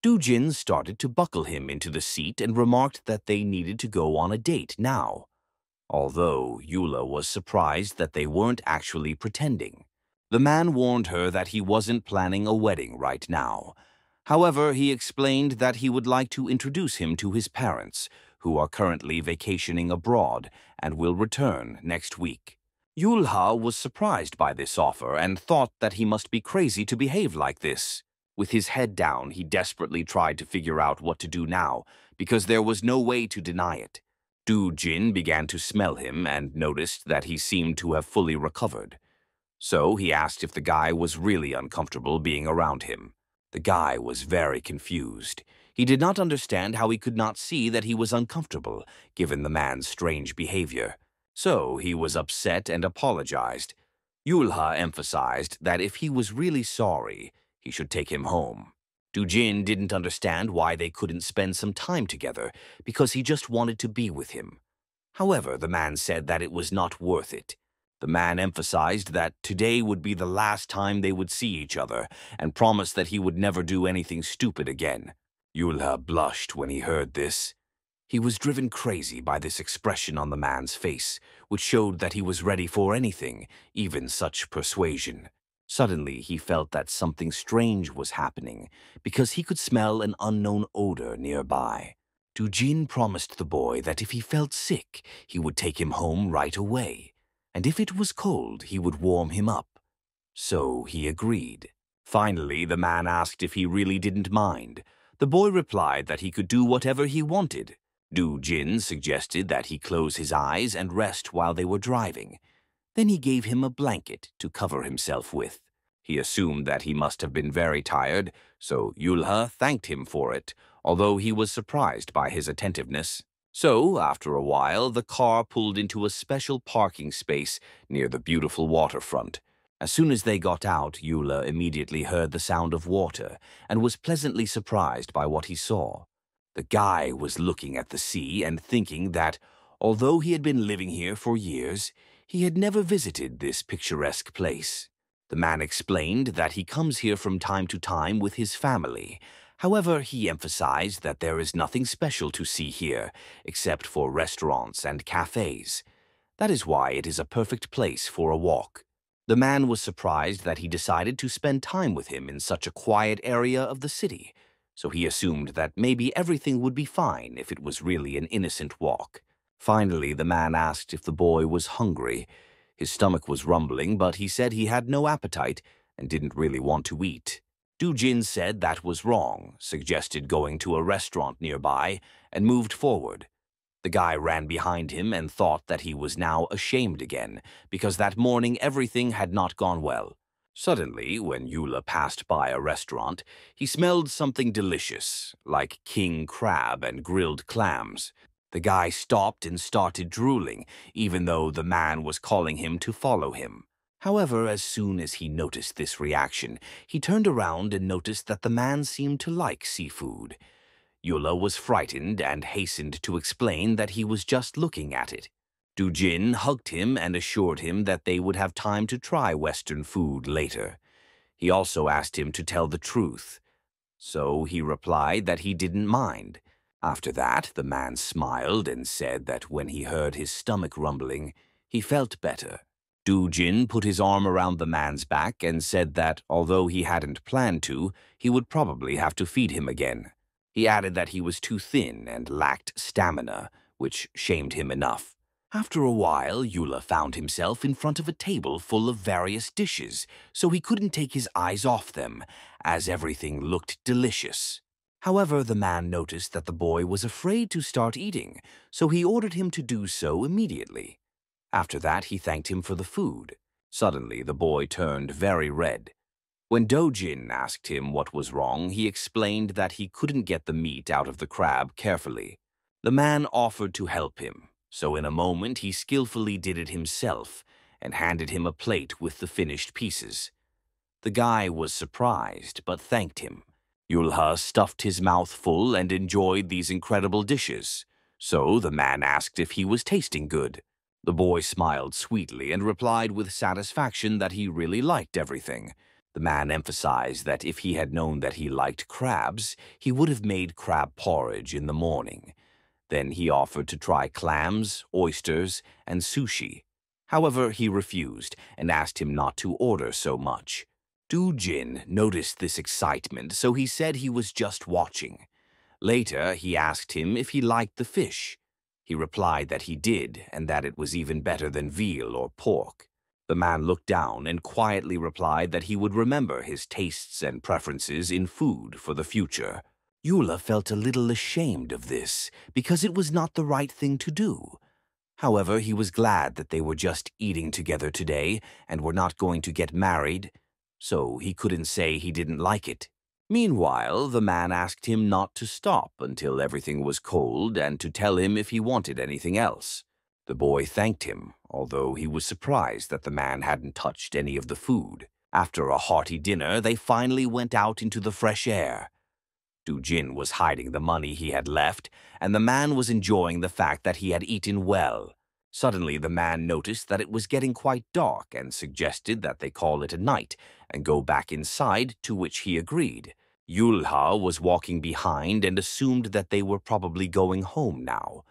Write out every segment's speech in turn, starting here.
Dujin started to buckle him into the seat and remarked that they needed to go on a date now, although Eula was surprised that they weren't actually pretending. The man warned her that he wasn't planning a wedding right now. However, he explained that he would like to introduce him to his parents, who are currently vacationing abroad and will return next week. Yulha was surprised by this offer and thought that he must be crazy to behave like this. With his head down, he desperately tried to figure out what to do now, because there was no way to deny it. Du Jin began to smell him and noticed that he seemed to have fully recovered. So he asked if the guy was really uncomfortable being around him. The guy was very confused. He did not understand how he could not see that he was uncomfortable, given the man's strange behavior. So he was upset and apologized. Yulha emphasized that if he was really sorry, he should take him home. Dujin didn't understand why they couldn't spend some time together, because he just wanted to be with him. However, the man said that it was not worth it. The man emphasized that today would be the last time they would see each other and promised that he would never do anything stupid again. Yulha blushed when he heard this. He was driven crazy by this expression on the man's face, which showed that he was ready for anything, even such persuasion. Suddenly, he felt that something strange was happening because he could smell an unknown odor nearby. Dujin promised the boy that if he felt sick, he would take him home right away and if it was cold, he would warm him up. So he agreed. Finally, the man asked if he really didn't mind. The boy replied that he could do whatever he wanted. Du Jin suggested that he close his eyes and rest while they were driving. Then he gave him a blanket to cover himself with. He assumed that he must have been very tired, so Yulha thanked him for it, although he was surprised by his attentiveness. So, after a while, the car pulled into a special parking space near the beautiful waterfront. As soon as they got out, Eula immediately heard the sound of water and was pleasantly surprised by what he saw. The guy was looking at the sea and thinking that, although he had been living here for years, he had never visited this picturesque place. The man explained that he comes here from time to time with his family However, he emphasized that there is nothing special to see here, except for restaurants and cafes. That is why it is a perfect place for a walk. The man was surprised that he decided to spend time with him in such a quiet area of the city, so he assumed that maybe everything would be fine if it was really an innocent walk. Finally, the man asked if the boy was hungry. His stomach was rumbling, but he said he had no appetite and didn't really want to eat. Dujin said that was wrong, suggested going to a restaurant nearby, and moved forward. The guy ran behind him and thought that he was now ashamed again, because that morning everything had not gone well. Suddenly, when Eula passed by a restaurant, he smelled something delicious, like king crab and grilled clams. The guy stopped and started drooling, even though the man was calling him to follow him. However, as soon as he noticed this reaction, he turned around and noticed that the man seemed to like seafood. Yula was frightened and hastened to explain that he was just looking at it. Dujin hugged him and assured him that they would have time to try Western food later. He also asked him to tell the truth. So he replied that he didn't mind. After that, the man smiled and said that when he heard his stomach rumbling, he felt better. Du Jin put his arm around the man's back and said that, although he hadn't planned to, he would probably have to feed him again. He added that he was too thin and lacked stamina, which shamed him enough. After a while, Eula found himself in front of a table full of various dishes, so he couldn't take his eyes off them, as everything looked delicious. However, the man noticed that the boy was afraid to start eating, so he ordered him to do so immediately. After that, he thanked him for the food. Suddenly, the boy turned very red. When Dojin asked him what was wrong, he explained that he couldn't get the meat out of the crab carefully. The man offered to help him, so in a moment he skillfully did it himself and handed him a plate with the finished pieces. The guy was surprised, but thanked him. Yulha stuffed his mouth full and enjoyed these incredible dishes, so the man asked if he was tasting good. The boy smiled sweetly and replied with satisfaction that he really liked everything. The man emphasized that if he had known that he liked crabs, he would have made crab porridge in the morning. Then he offered to try clams, oysters, and sushi. However, he refused and asked him not to order so much. Du Jin noticed this excitement, so he said he was just watching. Later, he asked him if he liked the fish. He replied that he did, and that it was even better than veal or pork. The man looked down and quietly replied that he would remember his tastes and preferences in food for the future. Eula felt a little ashamed of this, because it was not the right thing to do. However, he was glad that they were just eating together today and were not going to get married, so he couldn't say he didn't like it. Meanwhile, the man asked him not to stop until everything was cold and to tell him if he wanted anything else. The boy thanked him, although he was surprised that the man hadn't touched any of the food. After a hearty dinner, they finally went out into the fresh air. Du Jin was hiding the money he had left, and the man was enjoying the fact that he had eaten well. Suddenly, the man noticed that it was getting quite dark and suggested that they call it a night and go back inside, to which he agreed. Yulha was walking behind and assumed that they were probably going home now.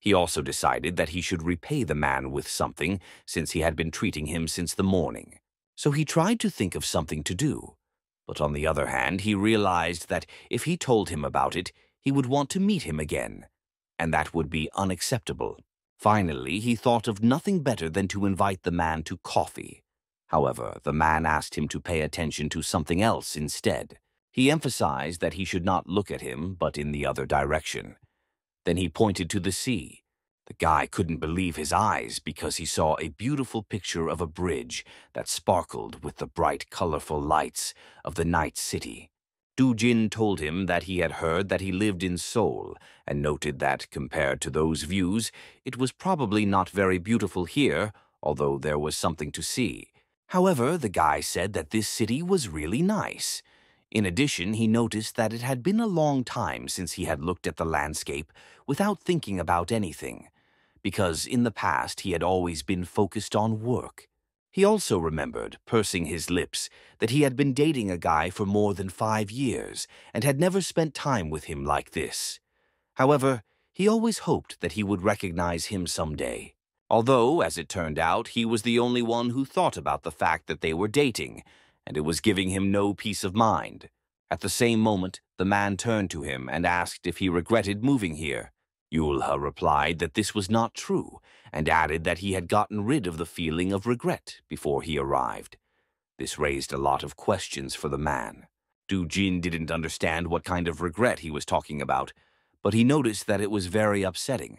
He also decided that he should repay the man with something, since he had been treating him since the morning. So he tried to think of something to do. But on the other hand, he realized that if he told him about it, he would want to meet him again, and that would be unacceptable. Finally, he thought of nothing better than to invite the man to coffee. However, the man asked him to pay attention to something else instead. He emphasized that he should not look at him, but in the other direction. Then he pointed to the sea. The guy couldn't believe his eyes because he saw a beautiful picture of a bridge that sparkled with the bright, colorful lights of the night city. Du Jin told him that he had heard that he lived in Seoul and noted that, compared to those views, it was probably not very beautiful here, although there was something to see. However, the guy said that this city was really nice. In addition, he noticed that it had been a long time since he had looked at the landscape without thinking about anything, because in the past he had always been focused on work. He also remembered, pursing his lips, that he had been dating a guy for more than five years and had never spent time with him like this. However, he always hoped that he would recognize him someday. Although, as it turned out, he was the only one who thought about the fact that they were dating, and it was giving him no peace of mind. At the same moment, the man turned to him and asked if he regretted moving here. Yulha replied that this was not true, and added that he had gotten rid of the feeling of regret before he arrived. This raised a lot of questions for the man. Du Jin didn't understand what kind of regret he was talking about, but he noticed that it was very upsetting.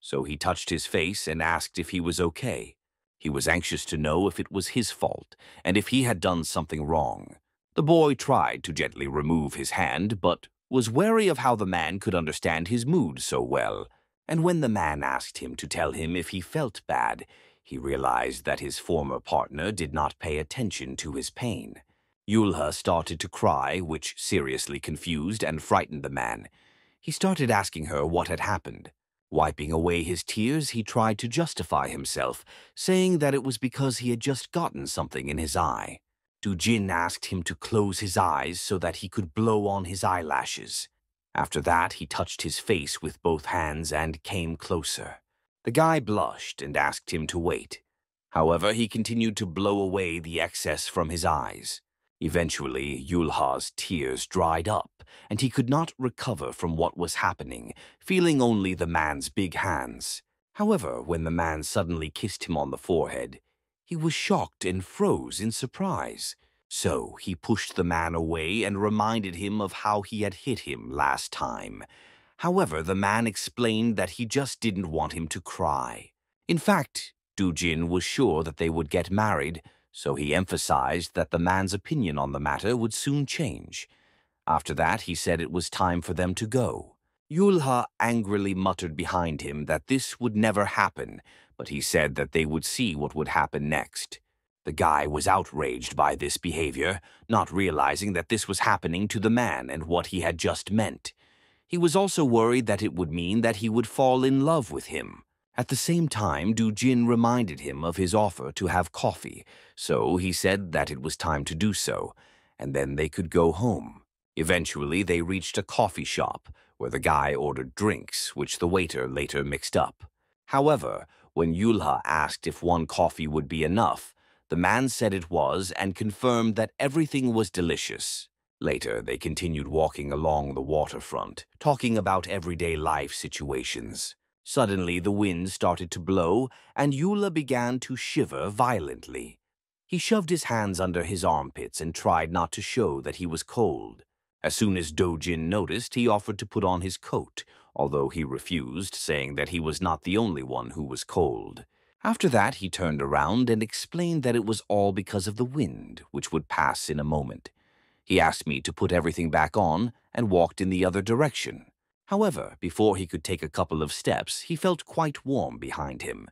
So he touched his face and asked if he was okay. He was anxious to know if it was his fault and if he had done something wrong. The boy tried to gently remove his hand, but was wary of how the man could understand his mood so well. And when the man asked him to tell him if he felt bad, he realized that his former partner did not pay attention to his pain. Yulha started to cry, which seriously confused and frightened the man. He started asking her what had happened. Wiping away his tears, he tried to justify himself, saying that it was because he had just gotten something in his eye. Du Jin asked him to close his eyes so that he could blow on his eyelashes. After that, he touched his face with both hands and came closer. The guy blushed and asked him to wait. However, he continued to blow away the excess from his eyes. Eventually, Yulha's tears dried up, and he could not recover from what was happening, feeling only the man's big hands. However, when the man suddenly kissed him on the forehead, he was shocked and froze in surprise. So he pushed the man away and reminded him of how he had hit him last time. However, the man explained that he just didn't want him to cry. In fact, Dujin was sure that they would get married, so he emphasized that the man's opinion on the matter would soon change. After that, he said it was time for them to go. Yulha angrily muttered behind him that this would never happen, but he said that they would see what would happen next. The guy was outraged by this behavior, not realizing that this was happening to the man and what he had just meant. He was also worried that it would mean that he would fall in love with him. At the same time, Du Jin reminded him of his offer to have coffee, so he said that it was time to do so, and then they could go home. Eventually, they reached a coffee shop, where the guy ordered drinks, which the waiter later mixed up. However, when Yulha asked if one coffee would be enough, the man said it was and confirmed that everything was delicious. Later, they continued walking along the waterfront, talking about everyday life situations. Suddenly, the wind started to blow, and Yula began to shiver violently. He shoved his hands under his armpits and tried not to show that he was cold. As soon as Dojin noticed, he offered to put on his coat, although he refused, saying that he was not the only one who was cold. After that, he turned around and explained that it was all because of the wind, which would pass in a moment. He asked me to put everything back on and walked in the other direction. However, before he could take a couple of steps, he felt quite warm behind him.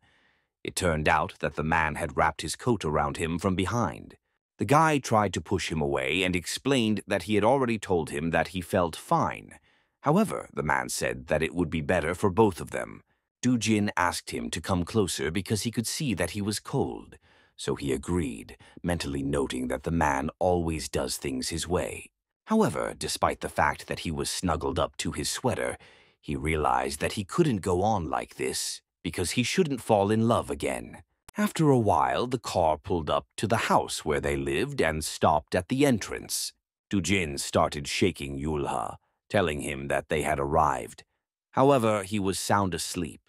It turned out that the man had wrapped his coat around him from behind. The guy tried to push him away and explained that he had already told him that he felt fine. However, the man said that it would be better for both of them. Dujin asked him to come closer because he could see that he was cold, so he agreed, mentally noting that the man always does things his way. However, despite the fact that he was snuggled up to his sweater, he realized that he couldn't go on like this because he shouldn't fall in love again. After a while, the car pulled up to the house where they lived and stopped at the entrance. Dujin started shaking Yulha, telling him that they had arrived. However, he was sound asleep.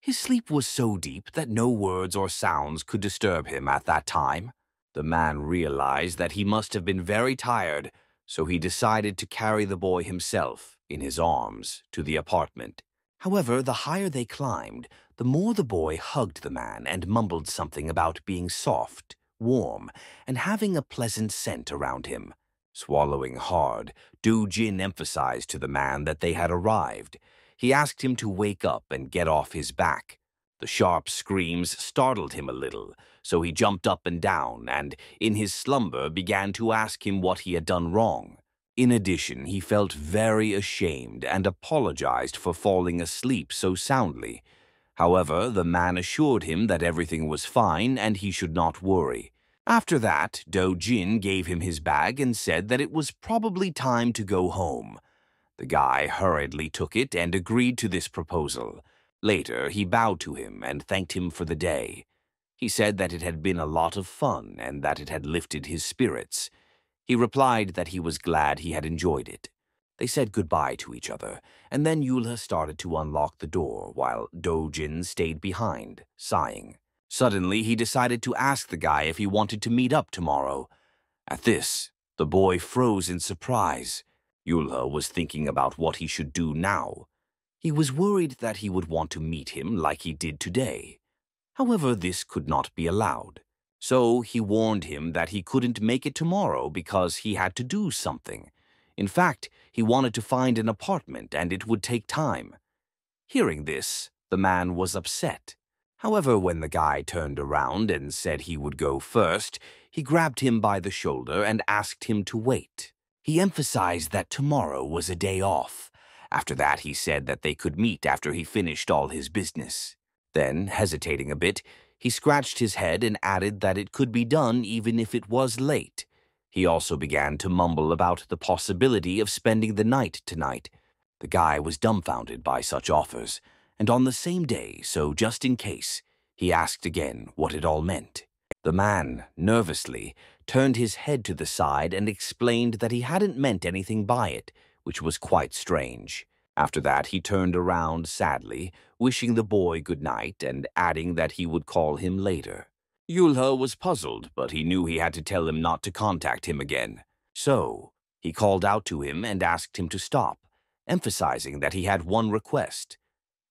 His sleep was so deep that no words or sounds could disturb him at that time. The man realized that he must have been very tired, so he decided to carry the boy himself, in his arms, to the apartment. However, the higher they climbed, the more the boy hugged the man and mumbled something about being soft, warm, and having a pleasant scent around him. Swallowing hard, Du Jin emphasized to the man that they had arrived. He asked him to wake up and get off his back. The sharp screams startled him a little, so he jumped up and down and, in his slumber, began to ask him what he had done wrong. In addition, he felt very ashamed and apologized for falling asleep so soundly. However, the man assured him that everything was fine and he should not worry. After that, Do Jin gave him his bag and said that it was probably time to go home. The guy hurriedly took it and agreed to this proposal. Later, he bowed to him and thanked him for the day. He said that it had been a lot of fun and that it had lifted his spirits. He replied that he was glad he had enjoyed it. They said goodbye to each other, and then Yula started to unlock the door while Dojin stayed behind, sighing. Suddenly, he decided to ask the guy if he wanted to meet up tomorrow. At this, the boy froze in surprise. Yula was thinking about what he should do now. He was worried that he would want to meet him like he did today. However, this could not be allowed. So he warned him that he couldn't make it tomorrow because he had to do something. In fact, he wanted to find an apartment and it would take time. Hearing this, the man was upset. However, when the guy turned around and said he would go first, he grabbed him by the shoulder and asked him to wait. He emphasized that tomorrow was a day off. After that, he said that they could meet after he finished all his business. Then, hesitating a bit, he scratched his head and added that it could be done even if it was late. He also began to mumble about the possibility of spending the night tonight. The guy was dumbfounded by such offers, and on the same day, so just in case, he asked again what it all meant. The man, nervously, turned his head to the side and explained that he hadn't meant anything by it, which was quite strange. After that, he turned around sadly, wishing the boy good night and adding that he would call him later. Yulha was puzzled, but he knew he had to tell him not to contact him again. So, he called out to him and asked him to stop, emphasizing that he had one request.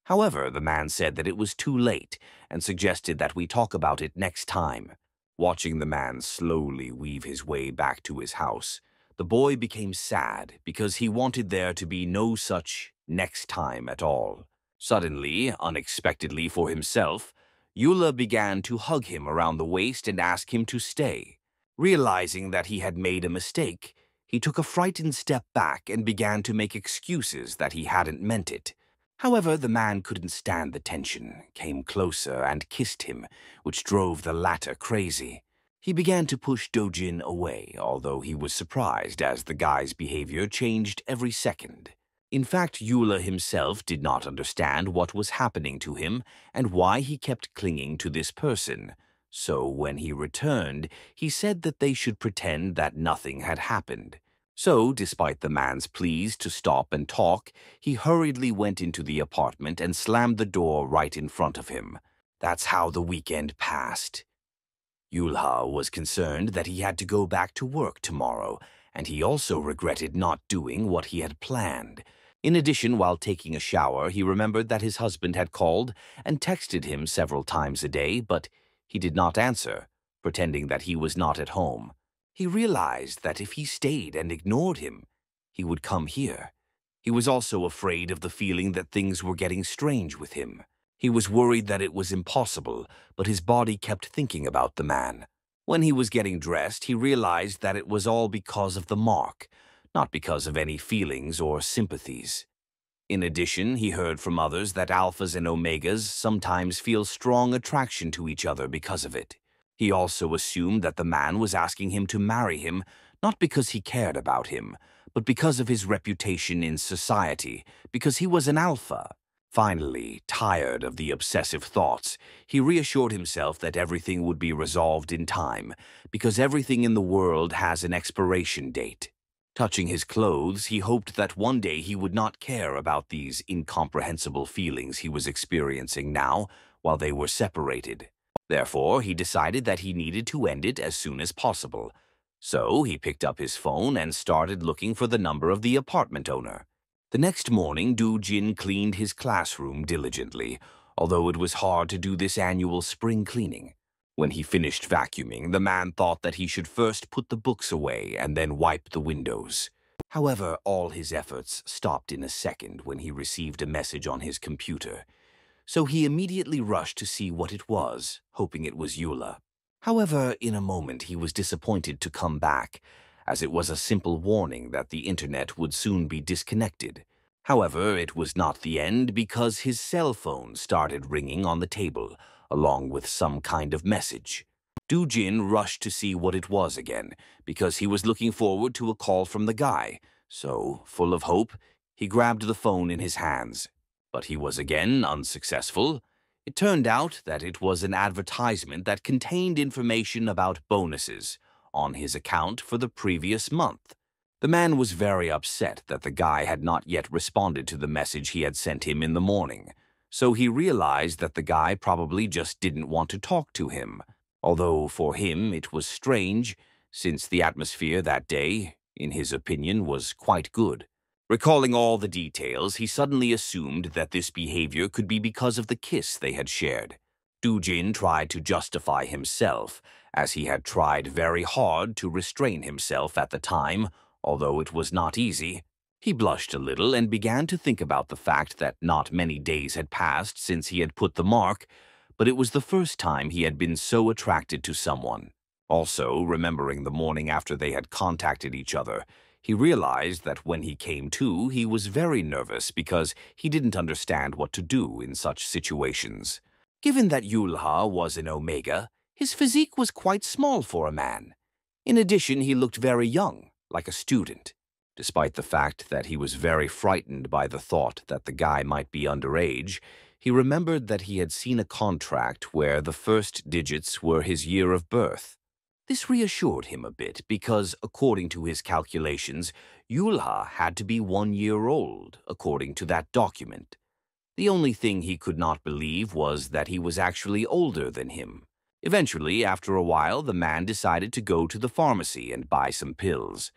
However, the man said that it was too late and suggested that we talk about it next time. Watching the man slowly weave his way back to his house, the boy became sad because he wanted there to be no such next time at all. Suddenly, unexpectedly for himself, Yula began to hug him around the waist and ask him to stay. Realizing that he had made a mistake, he took a frightened step back and began to make excuses that he hadn't meant it. However, the man couldn't stand the tension, came closer and kissed him, which drove the latter crazy. He began to push Dojin away, although he was surprised as the guy's behavior changed every second. In fact, Eula himself did not understand what was happening to him and why he kept clinging to this person. So when he returned, he said that they should pretend that nothing had happened. So, despite the man's pleas to stop and talk, he hurriedly went into the apartment and slammed the door right in front of him. That's how the weekend passed. Yulha was concerned that he had to go back to work tomorrow, and he also regretted not doing what he had planned. In addition, while taking a shower, he remembered that his husband had called and texted him several times a day, but he did not answer, pretending that he was not at home. He realized that if he stayed and ignored him, he would come here. He was also afraid of the feeling that things were getting strange with him. He was worried that it was impossible, but his body kept thinking about the man. When he was getting dressed, he realized that it was all because of the mark, not because of any feelings or sympathies. In addition, he heard from others that alphas and omegas sometimes feel strong attraction to each other because of it. He also assumed that the man was asking him to marry him not because he cared about him, but because of his reputation in society, because he was an alpha. Finally, tired of the obsessive thoughts, he reassured himself that everything would be resolved in time, because everything in the world has an expiration date. Touching his clothes, he hoped that one day he would not care about these incomprehensible feelings he was experiencing now while they were separated. Therefore, he decided that he needed to end it as soon as possible. So he picked up his phone and started looking for the number of the apartment owner. The next morning, Du Jin cleaned his classroom diligently, although it was hard to do this annual spring cleaning. When he finished vacuuming, the man thought that he should first put the books away and then wipe the windows. However, all his efforts stopped in a second when he received a message on his computer so he immediately rushed to see what it was, hoping it was Eula. However, in a moment he was disappointed to come back, as it was a simple warning that the internet would soon be disconnected. However, it was not the end because his cell phone started ringing on the table, along with some kind of message. Du Jin rushed to see what it was again, because he was looking forward to a call from the guy, so, full of hope, he grabbed the phone in his hands but he was again unsuccessful. It turned out that it was an advertisement that contained information about bonuses on his account for the previous month. The man was very upset that the guy had not yet responded to the message he had sent him in the morning, so he realized that the guy probably just didn't want to talk to him, although for him it was strange, since the atmosphere that day, in his opinion, was quite good. Recalling all the details, he suddenly assumed that this behavior could be because of the kiss they had shared. Dujin tried to justify himself, as he had tried very hard to restrain himself at the time, although it was not easy. He blushed a little and began to think about the fact that not many days had passed since he had put the mark, but it was the first time he had been so attracted to someone. Also, remembering the morning after they had contacted each other, he realized that when he came to, he was very nervous because he didn't understand what to do in such situations. Given that Yulha was an Omega, his physique was quite small for a man. In addition, he looked very young, like a student. Despite the fact that he was very frightened by the thought that the guy might be underage, he remembered that he had seen a contract where the first digits were his year of birth. This reassured him a bit because, according to his calculations, Yulha had to be one year old, according to that document. The only thing he could not believe was that he was actually older than him. Eventually, after a while, the man decided to go to the pharmacy and buy some pills.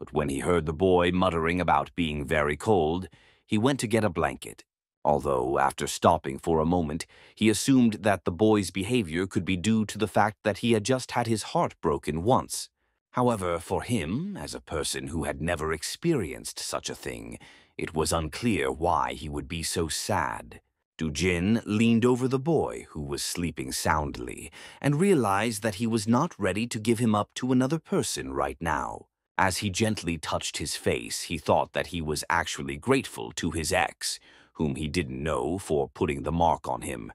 But when he heard the boy muttering about being very cold, he went to get a blanket although after stopping for a moment, he assumed that the boy's behavior could be due to the fact that he had just had his heart broken once. However, for him, as a person who had never experienced such a thing, it was unclear why he would be so sad. Dujin leaned over the boy, who was sleeping soundly, and realized that he was not ready to give him up to another person right now. As he gently touched his face, he thought that he was actually grateful to his ex, whom he didn't know, for putting the mark on him.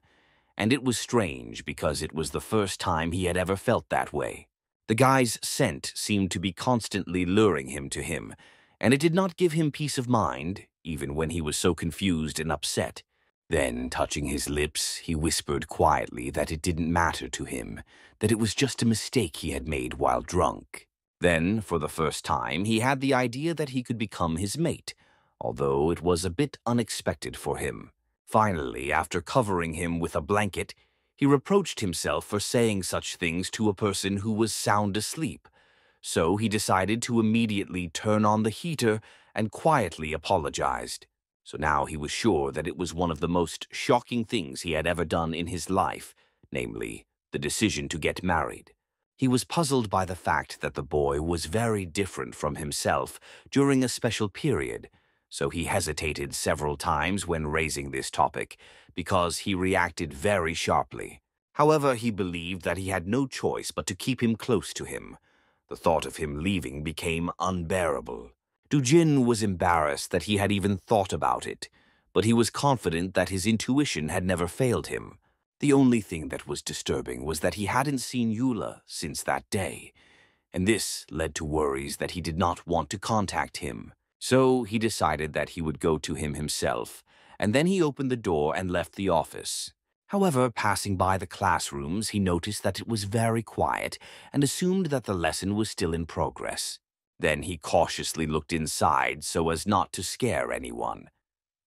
And it was strange because it was the first time he had ever felt that way. The guy's scent seemed to be constantly luring him to him, and it did not give him peace of mind, even when he was so confused and upset. Then, touching his lips, he whispered quietly that it didn't matter to him, that it was just a mistake he had made while drunk. Then, for the first time, he had the idea that he could become his mate, although it was a bit unexpected for him. Finally, after covering him with a blanket, he reproached himself for saying such things to a person who was sound asleep. So he decided to immediately turn on the heater and quietly apologized. So now he was sure that it was one of the most shocking things he had ever done in his life, namely, the decision to get married. He was puzzled by the fact that the boy was very different from himself during a special period, so he hesitated several times when raising this topic, because he reacted very sharply. However, he believed that he had no choice but to keep him close to him. The thought of him leaving became unbearable. Dujin was embarrassed that he had even thought about it, but he was confident that his intuition had never failed him. The only thing that was disturbing was that he hadn't seen Eula since that day, and this led to worries that he did not want to contact him. So he decided that he would go to him himself, and then he opened the door and left the office. However, passing by the classrooms, he noticed that it was very quiet and assumed that the lesson was still in progress. Then he cautiously looked inside so as not to scare anyone.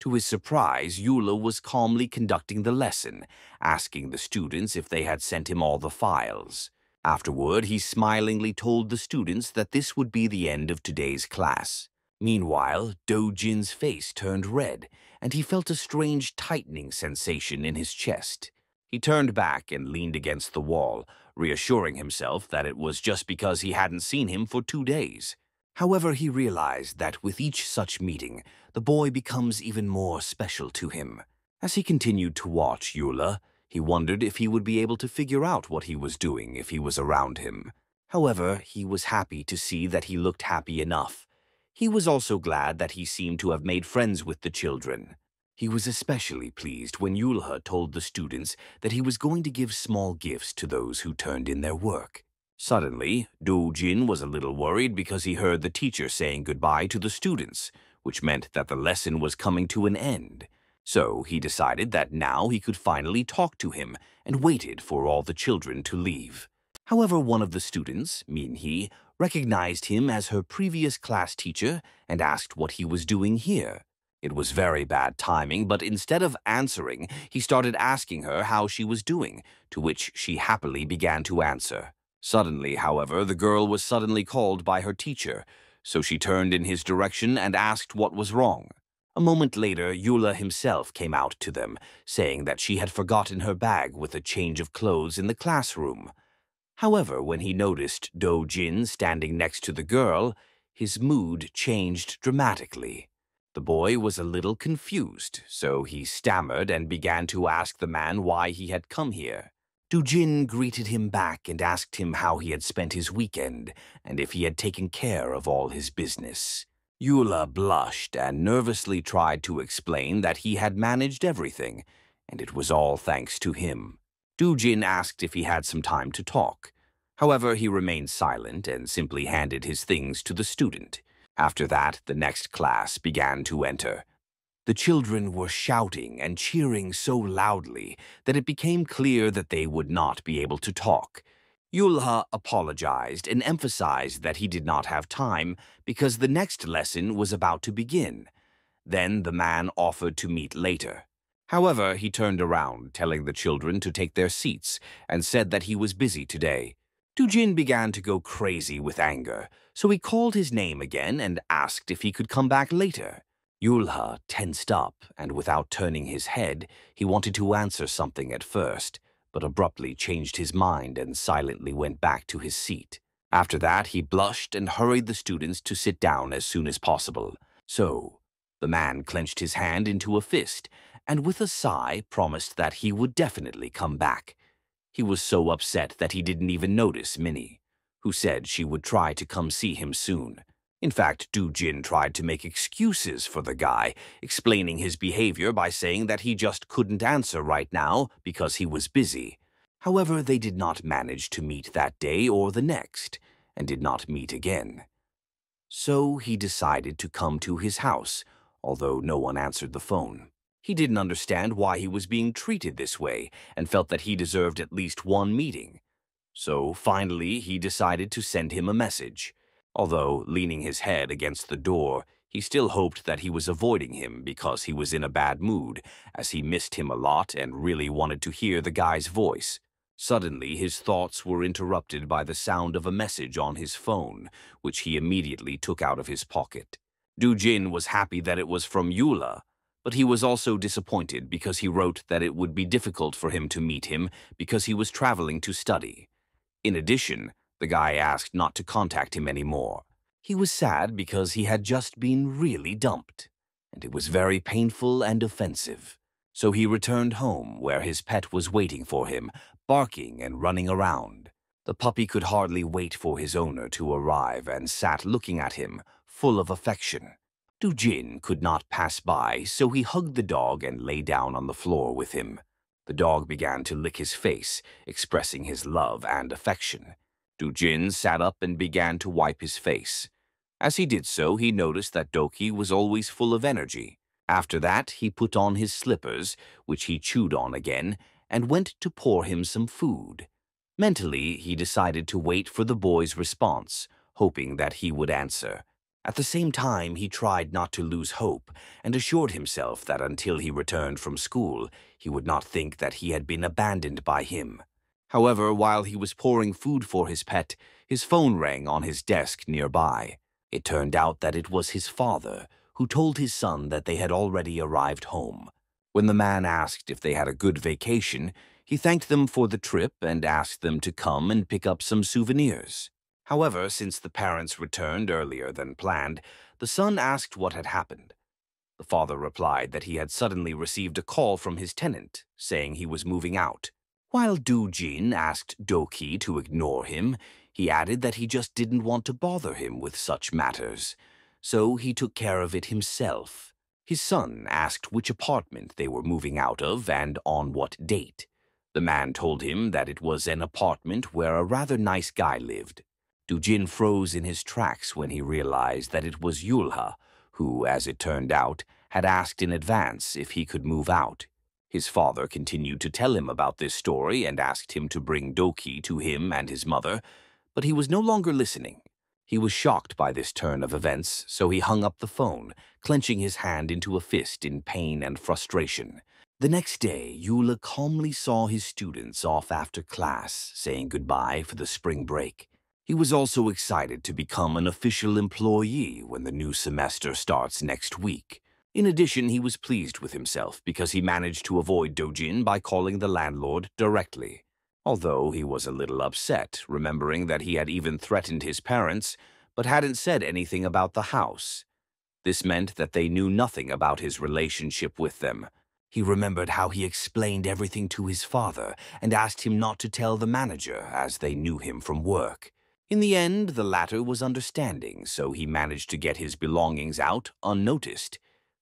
To his surprise, Eula was calmly conducting the lesson, asking the students if they had sent him all the files. Afterward, he smilingly told the students that this would be the end of today's class. Meanwhile, Dojin's face turned red, and he felt a strange tightening sensation in his chest. He turned back and leaned against the wall, reassuring himself that it was just because he hadn't seen him for two days. However, he realized that with each such meeting, the boy becomes even more special to him. As he continued to watch Eula, he wondered if he would be able to figure out what he was doing if he was around him. However, he was happy to see that he looked happy enough. He was also glad that he seemed to have made friends with the children. He was especially pleased when Yulha told the students that he was going to give small gifts to those who turned in their work. Suddenly, Do Jin was a little worried because he heard the teacher saying goodbye to the students, which meant that the lesson was coming to an end. So he decided that now he could finally talk to him and waited for all the children to leave. However, one of the students, Min Hee, recognized him as her previous class teacher and asked what he was doing here. It was very bad timing, but instead of answering, he started asking her how she was doing, to which she happily began to answer. Suddenly, however, the girl was suddenly called by her teacher, so she turned in his direction and asked what was wrong. A moment later, Eula himself came out to them, saying that she had forgotten her bag with a change of clothes in the classroom. However, when he noticed Do Jin standing next to the girl, his mood changed dramatically. The boy was a little confused, so he stammered and began to ask the man why he had come here. Dujin greeted him back and asked him how he had spent his weekend and if he had taken care of all his business. Eula blushed and nervously tried to explain that he had managed everything, and it was all thanks to him. Dujin asked if he had some time to talk. However, he remained silent and simply handed his things to the student. After that, the next class began to enter. The children were shouting and cheering so loudly that it became clear that they would not be able to talk. Yulha apologized and emphasized that he did not have time because the next lesson was about to begin. Then the man offered to meet later. However, he turned around, telling the children to take their seats, and said that he was busy today. Dujin began to go crazy with anger, so he called his name again and asked if he could come back later. Yulha tensed up, and without turning his head, he wanted to answer something at first, but abruptly changed his mind and silently went back to his seat. After that, he blushed and hurried the students to sit down as soon as possible. So, the man clenched his hand into a fist, and with a sigh promised that he would definitely come back. He was so upset that he didn't even notice Minnie, who said she would try to come see him soon. In fact, Du Jin tried to make excuses for the guy, explaining his behavior by saying that he just couldn't answer right now because he was busy. However, they did not manage to meet that day or the next, and did not meet again. So he decided to come to his house, although no one answered the phone. He didn't understand why he was being treated this way and felt that he deserved at least one meeting. So finally, he decided to send him a message. Although leaning his head against the door, he still hoped that he was avoiding him because he was in a bad mood, as he missed him a lot and really wanted to hear the guy's voice. Suddenly, his thoughts were interrupted by the sound of a message on his phone, which he immediately took out of his pocket. Du Jin was happy that it was from Eula, but he was also disappointed because he wrote that it would be difficult for him to meet him because he was traveling to study. In addition, the guy asked not to contact him anymore. He was sad because he had just been really dumped, and it was very painful and offensive. So he returned home where his pet was waiting for him, barking and running around. The puppy could hardly wait for his owner to arrive and sat looking at him, full of affection. Du Jin could not pass by, so he hugged the dog and lay down on the floor with him. The dog began to lick his face, expressing his love and affection. Du Jin sat up and began to wipe his face. As he did so, he noticed that Doki was always full of energy. After that, he put on his slippers, which he chewed on again, and went to pour him some food. Mentally, he decided to wait for the boy's response, hoping that he would answer. At the same time, he tried not to lose hope and assured himself that until he returned from school, he would not think that he had been abandoned by him. However, while he was pouring food for his pet, his phone rang on his desk nearby. It turned out that it was his father, who told his son that they had already arrived home. When the man asked if they had a good vacation, he thanked them for the trip and asked them to come and pick up some souvenirs. However, since the parents returned earlier than planned, the son asked what had happened. The father replied that he had suddenly received a call from his tenant, saying he was moving out. While Du Jin asked Doki to ignore him, he added that he just didn't want to bother him with such matters, so he took care of it himself. His son asked which apartment they were moving out of and on what date. The man told him that it was an apartment where a rather nice guy lived. Dujin froze in his tracks when he realized that it was Yulha, who, as it turned out, had asked in advance if he could move out. His father continued to tell him about this story and asked him to bring Doki to him and his mother, but he was no longer listening. He was shocked by this turn of events, so he hung up the phone, clenching his hand into a fist in pain and frustration. The next day, Eula calmly saw his students off after class, saying goodbye for the spring break. He was also excited to become an official employee when the new semester starts next week. In addition, he was pleased with himself because he managed to avoid Dojin by calling the landlord directly although he was a little upset, remembering that he had even threatened his parents, but hadn't said anything about the house. This meant that they knew nothing about his relationship with them. He remembered how he explained everything to his father and asked him not to tell the manager, as they knew him from work. In the end, the latter was understanding, so he managed to get his belongings out unnoticed.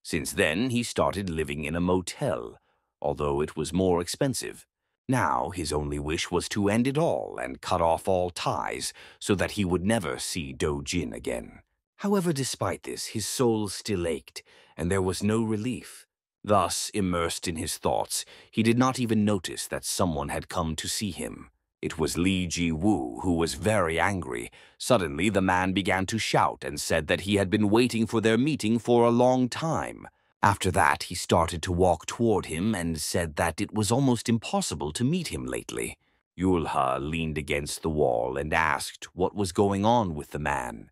Since then, he started living in a motel, although it was more expensive. Now his only wish was to end it all and cut off all ties so that he would never see Do Jin again. However, despite this, his soul still ached, and there was no relief. Thus, immersed in his thoughts, he did not even notice that someone had come to see him. It was Li Ji Wu, who was very angry. Suddenly, the man began to shout and said that he had been waiting for their meeting for a long time. After that, he started to walk toward him and said that it was almost impossible to meet him lately. Yulha leaned against the wall and asked what was going on with the man.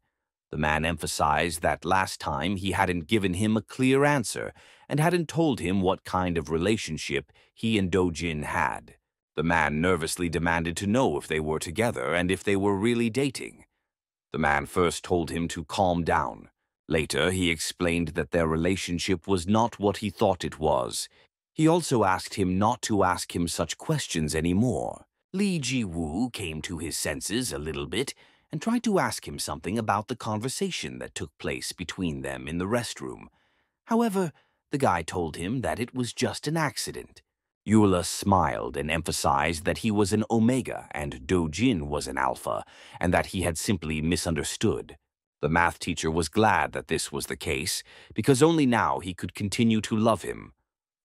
The man emphasized that last time he hadn't given him a clear answer and hadn't told him what kind of relationship he and Dojin had. The man nervously demanded to know if they were together and if they were really dating. The man first told him to calm down. Later, he explained that their relationship was not what he thought it was. He also asked him not to ask him such questions anymore. Li Ji Wu came to his senses a little bit and tried to ask him something about the conversation that took place between them in the restroom. However, the guy told him that it was just an accident. Eula smiled and emphasized that he was an Omega and Dojin was an Alpha, and that he had simply misunderstood. The math teacher was glad that this was the case, because only now he could continue to love him,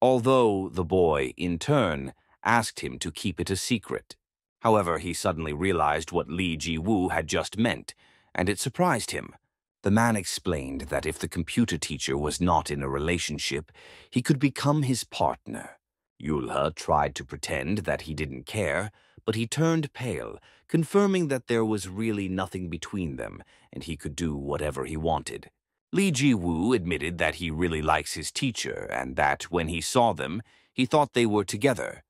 although the boy, in turn, asked him to keep it a secret. However, he suddenly realized what Li Ji-Wu had just meant, and it surprised him. The man explained that if the computer teacher was not in a relationship, he could become his partner. Yulha tried to pretend that he didn't care, but he turned pale, confirming that there was really nothing between them and he could do whatever he wanted. Li Ji-Wu admitted that he really likes his teacher and that when he saw them, he thought they were together.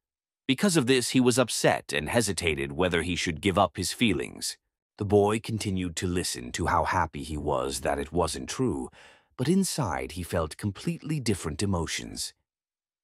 Because of this, he was upset and hesitated whether he should give up his feelings. The boy continued to listen to how happy he was that it wasn't true, but inside he felt completely different emotions.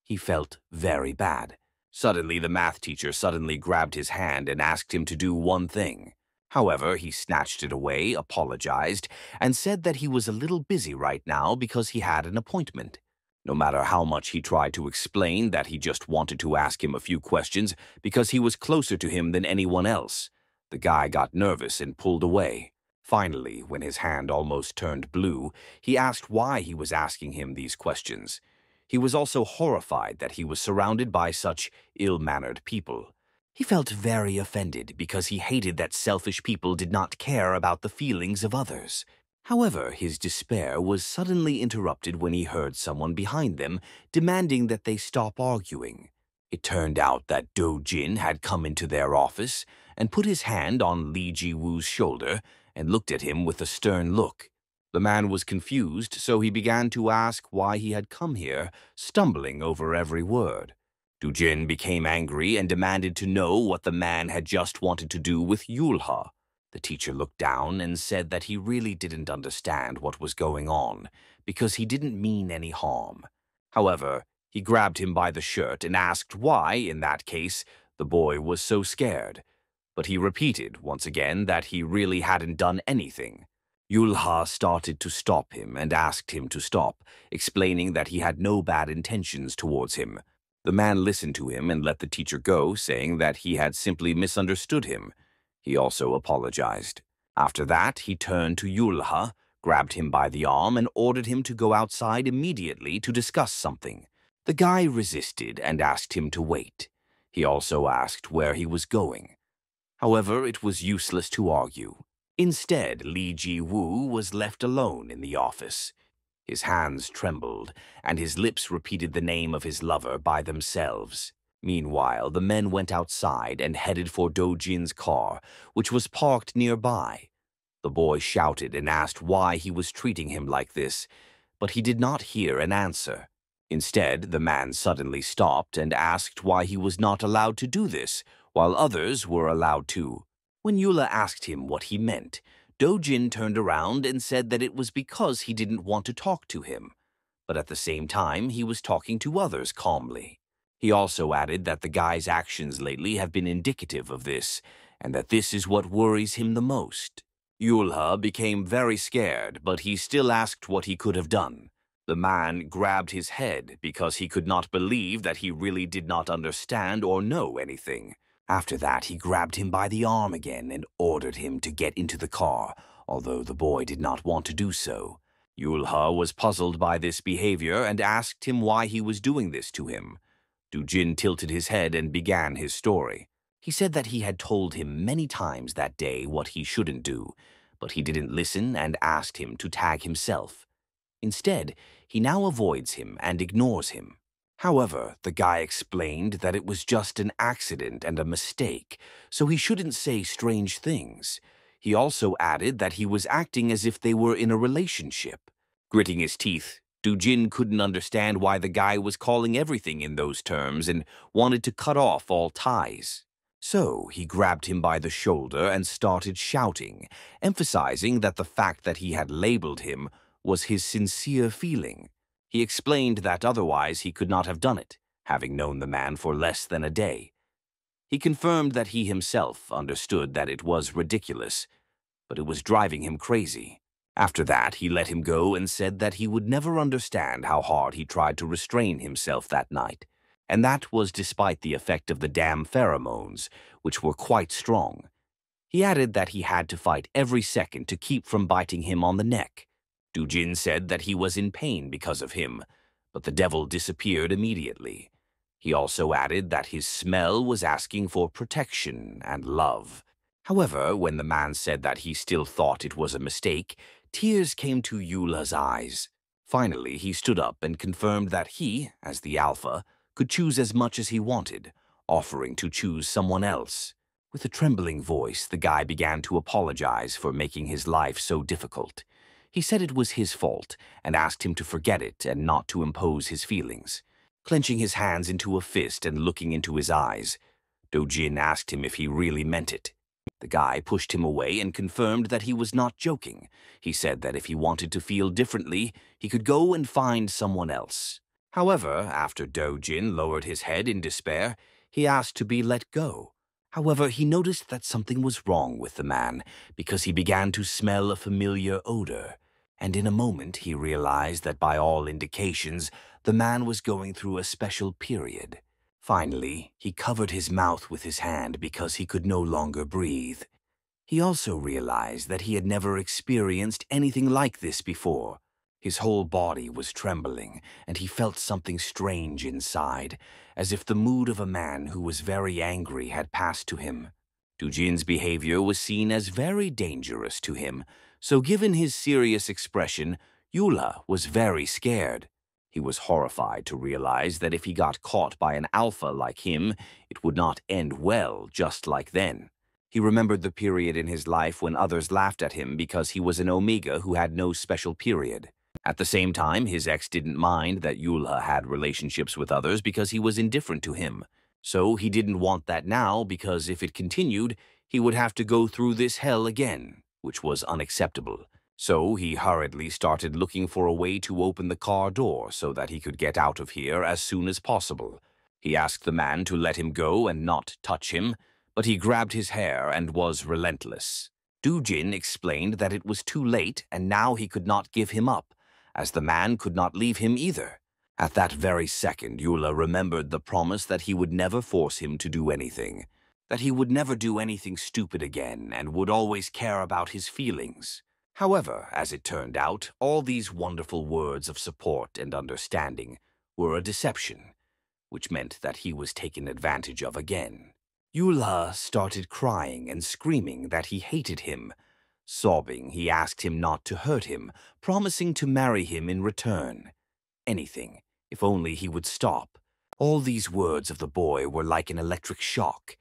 He felt very bad. Suddenly, the math teacher suddenly grabbed his hand and asked him to do one thing. However, he snatched it away, apologized, and said that he was a little busy right now because he had an appointment. No matter how much he tried to explain that he just wanted to ask him a few questions because he was closer to him than anyone else, the guy got nervous and pulled away. Finally, when his hand almost turned blue, he asked why he was asking him these questions. He was also horrified that he was surrounded by such ill-mannered people. He felt very offended because he hated that selfish people did not care about the feelings of others. However, his despair was suddenly interrupted when he heard someone behind them demanding that they stop arguing. It turned out that Do Jin had come into their office and put his hand on Li Ji-Wu's shoulder and looked at him with a stern look. The man was confused, so he began to ask why he had come here, stumbling over every word. Du Jin became angry and demanded to know what the man had just wanted to do with Yulha. The teacher looked down and said that he really didn't understand what was going on because he didn't mean any harm. However, he grabbed him by the shirt and asked why, in that case, the boy was so scared. But he repeated once again that he really hadn't done anything. Yulha started to stop him and asked him to stop, explaining that he had no bad intentions towards him. The man listened to him and let the teacher go, saying that he had simply misunderstood him. He also apologized. After that, he turned to Yulha, grabbed him by the arm, and ordered him to go outside immediately to discuss something. The guy resisted and asked him to wait. He also asked where he was going. However, it was useless to argue. Instead, Li Ji-Wu was left alone in the office. His hands trembled, and his lips repeated the name of his lover by themselves. Meanwhile, the men went outside and headed for Dojin's car, which was parked nearby. The boy shouted and asked why he was treating him like this, but he did not hear an answer. Instead, the man suddenly stopped and asked why he was not allowed to do this, while others were allowed to. When Yulha asked him what he meant, Dojin turned around and said that it was because he didn't want to talk to him, but at the same time he was talking to others calmly. He also added that the guy's actions lately have been indicative of this, and that this is what worries him the most. Yulha became very scared, but he still asked what he could have done. The man grabbed his head because he could not believe that he really did not understand or know anything. After that, he grabbed him by the arm again and ordered him to get into the car, although the boy did not want to do so. Yulha was puzzled by this behavior and asked him why he was doing this to him. Dujin tilted his head and began his story. He said that he had told him many times that day what he shouldn't do, but he didn't listen and asked him to tag himself. Instead, he now avoids him and ignores him. However, the guy explained that it was just an accident and a mistake, so he shouldn't say strange things. He also added that he was acting as if they were in a relationship. Gritting his teeth, Dujin couldn't understand why the guy was calling everything in those terms and wanted to cut off all ties. So he grabbed him by the shoulder and started shouting, emphasizing that the fact that he had labeled him was his sincere feeling. He explained that otherwise he could not have done it, having known the man for less than a day. He confirmed that he himself understood that it was ridiculous, but it was driving him crazy. After that, he let him go and said that he would never understand how hard he tried to restrain himself that night, and that was despite the effect of the damn pheromones, which were quite strong. He added that he had to fight every second to keep from biting him on the neck. Dujin said that he was in pain because of him, but the devil disappeared immediately. He also added that his smell was asking for protection and love. However, when the man said that he still thought it was a mistake, tears came to Yulha's eyes. Finally, he stood up and confirmed that he, as the Alpha, could choose as much as he wanted, offering to choose someone else. With a trembling voice, the guy began to apologize for making his life so difficult. He said it was his fault and asked him to forget it and not to impose his feelings. Clenching his hands into a fist and looking into his eyes, Dojin asked him if he really meant it. The guy pushed him away and confirmed that he was not joking. He said that if he wanted to feel differently, he could go and find someone else. However, after Dojin lowered his head in despair, he asked to be let go. However, he noticed that something was wrong with the man because he began to smell a familiar odor, and in a moment he realized that by all indications, the man was going through a special period. Finally, he covered his mouth with his hand because he could no longer breathe. He also realized that he had never experienced anything like this before. His whole body was trembling, and he felt something strange inside, as if the mood of a man who was very angry had passed to him. Dujin's behavior was seen as very dangerous to him, so given his serious expression, Yulha was very scared. He was horrified to realize that if he got caught by an alpha like him, it would not end well just like then. He remembered the period in his life when others laughed at him because he was an Omega who had no special period. At the same time, his ex didn't mind that Yulha had relationships with others because he was indifferent to him. So he didn't want that now because if it continued, he would have to go through this hell again, which was unacceptable. So he hurriedly started looking for a way to open the car door so that he could get out of here as soon as possible. He asked the man to let him go and not touch him, but he grabbed his hair and was relentless. Dujin explained that it was too late and now he could not give him up, as the man could not leave him either. At that very second, Yulha remembered the promise that he would never force him to do anything, that he would never do anything stupid again and would always care about his feelings. However, as it turned out, all these wonderful words of support and understanding were a deception, which meant that he was taken advantage of again. Yulha started crying and screaming that he hated him, Sobbing, he asked him not to hurt him, promising to marry him in return. Anything, if only he would stop. All these words of the boy were like an electric shock.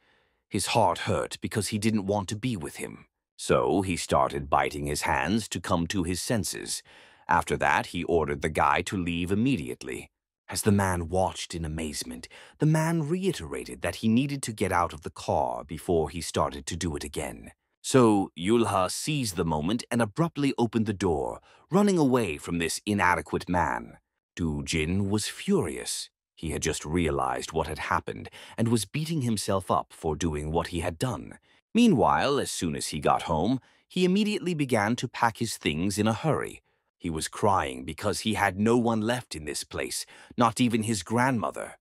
His heart hurt because he didn't want to be with him. So he started biting his hands to come to his senses. After that, he ordered the guy to leave immediately. As the man watched in amazement, the man reiterated that he needed to get out of the car before he started to do it again. So Yulha seized the moment and abruptly opened the door, running away from this inadequate man. Du Jin was furious. He had just realized what had happened and was beating himself up for doing what he had done. Meanwhile, as soon as he got home, he immediately began to pack his things in a hurry. He was crying because he had no one left in this place, not even his grandmother.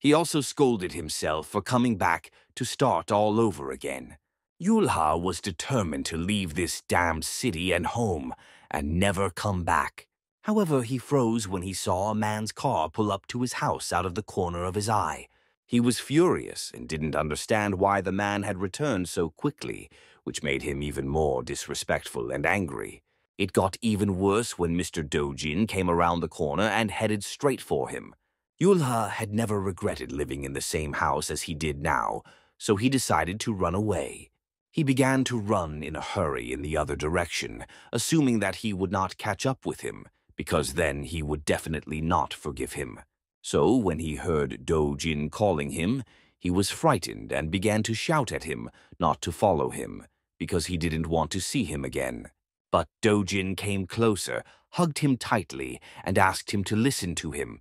He also scolded himself for coming back to start all over again. Yulha was determined to leave this damned city and home and never come back. However, he froze when he saw a man's car pull up to his house out of the corner of his eye. He was furious and didn't understand why the man had returned so quickly, which made him even more disrespectful and angry. It got even worse when Mr. Dojin came around the corner and headed straight for him. Yulha had never regretted living in the same house as he did now, so he decided to run away. He began to run in a hurry in the other direction, assuming that he would not catch up with him, because then he would definitely not forgive him. So when he heard Dojin calling him, he was frightened and began to shout at him not to follow him, because he didn't want to see him again. But Dojin came closer, hugged him tightly, and asked him to listen to him,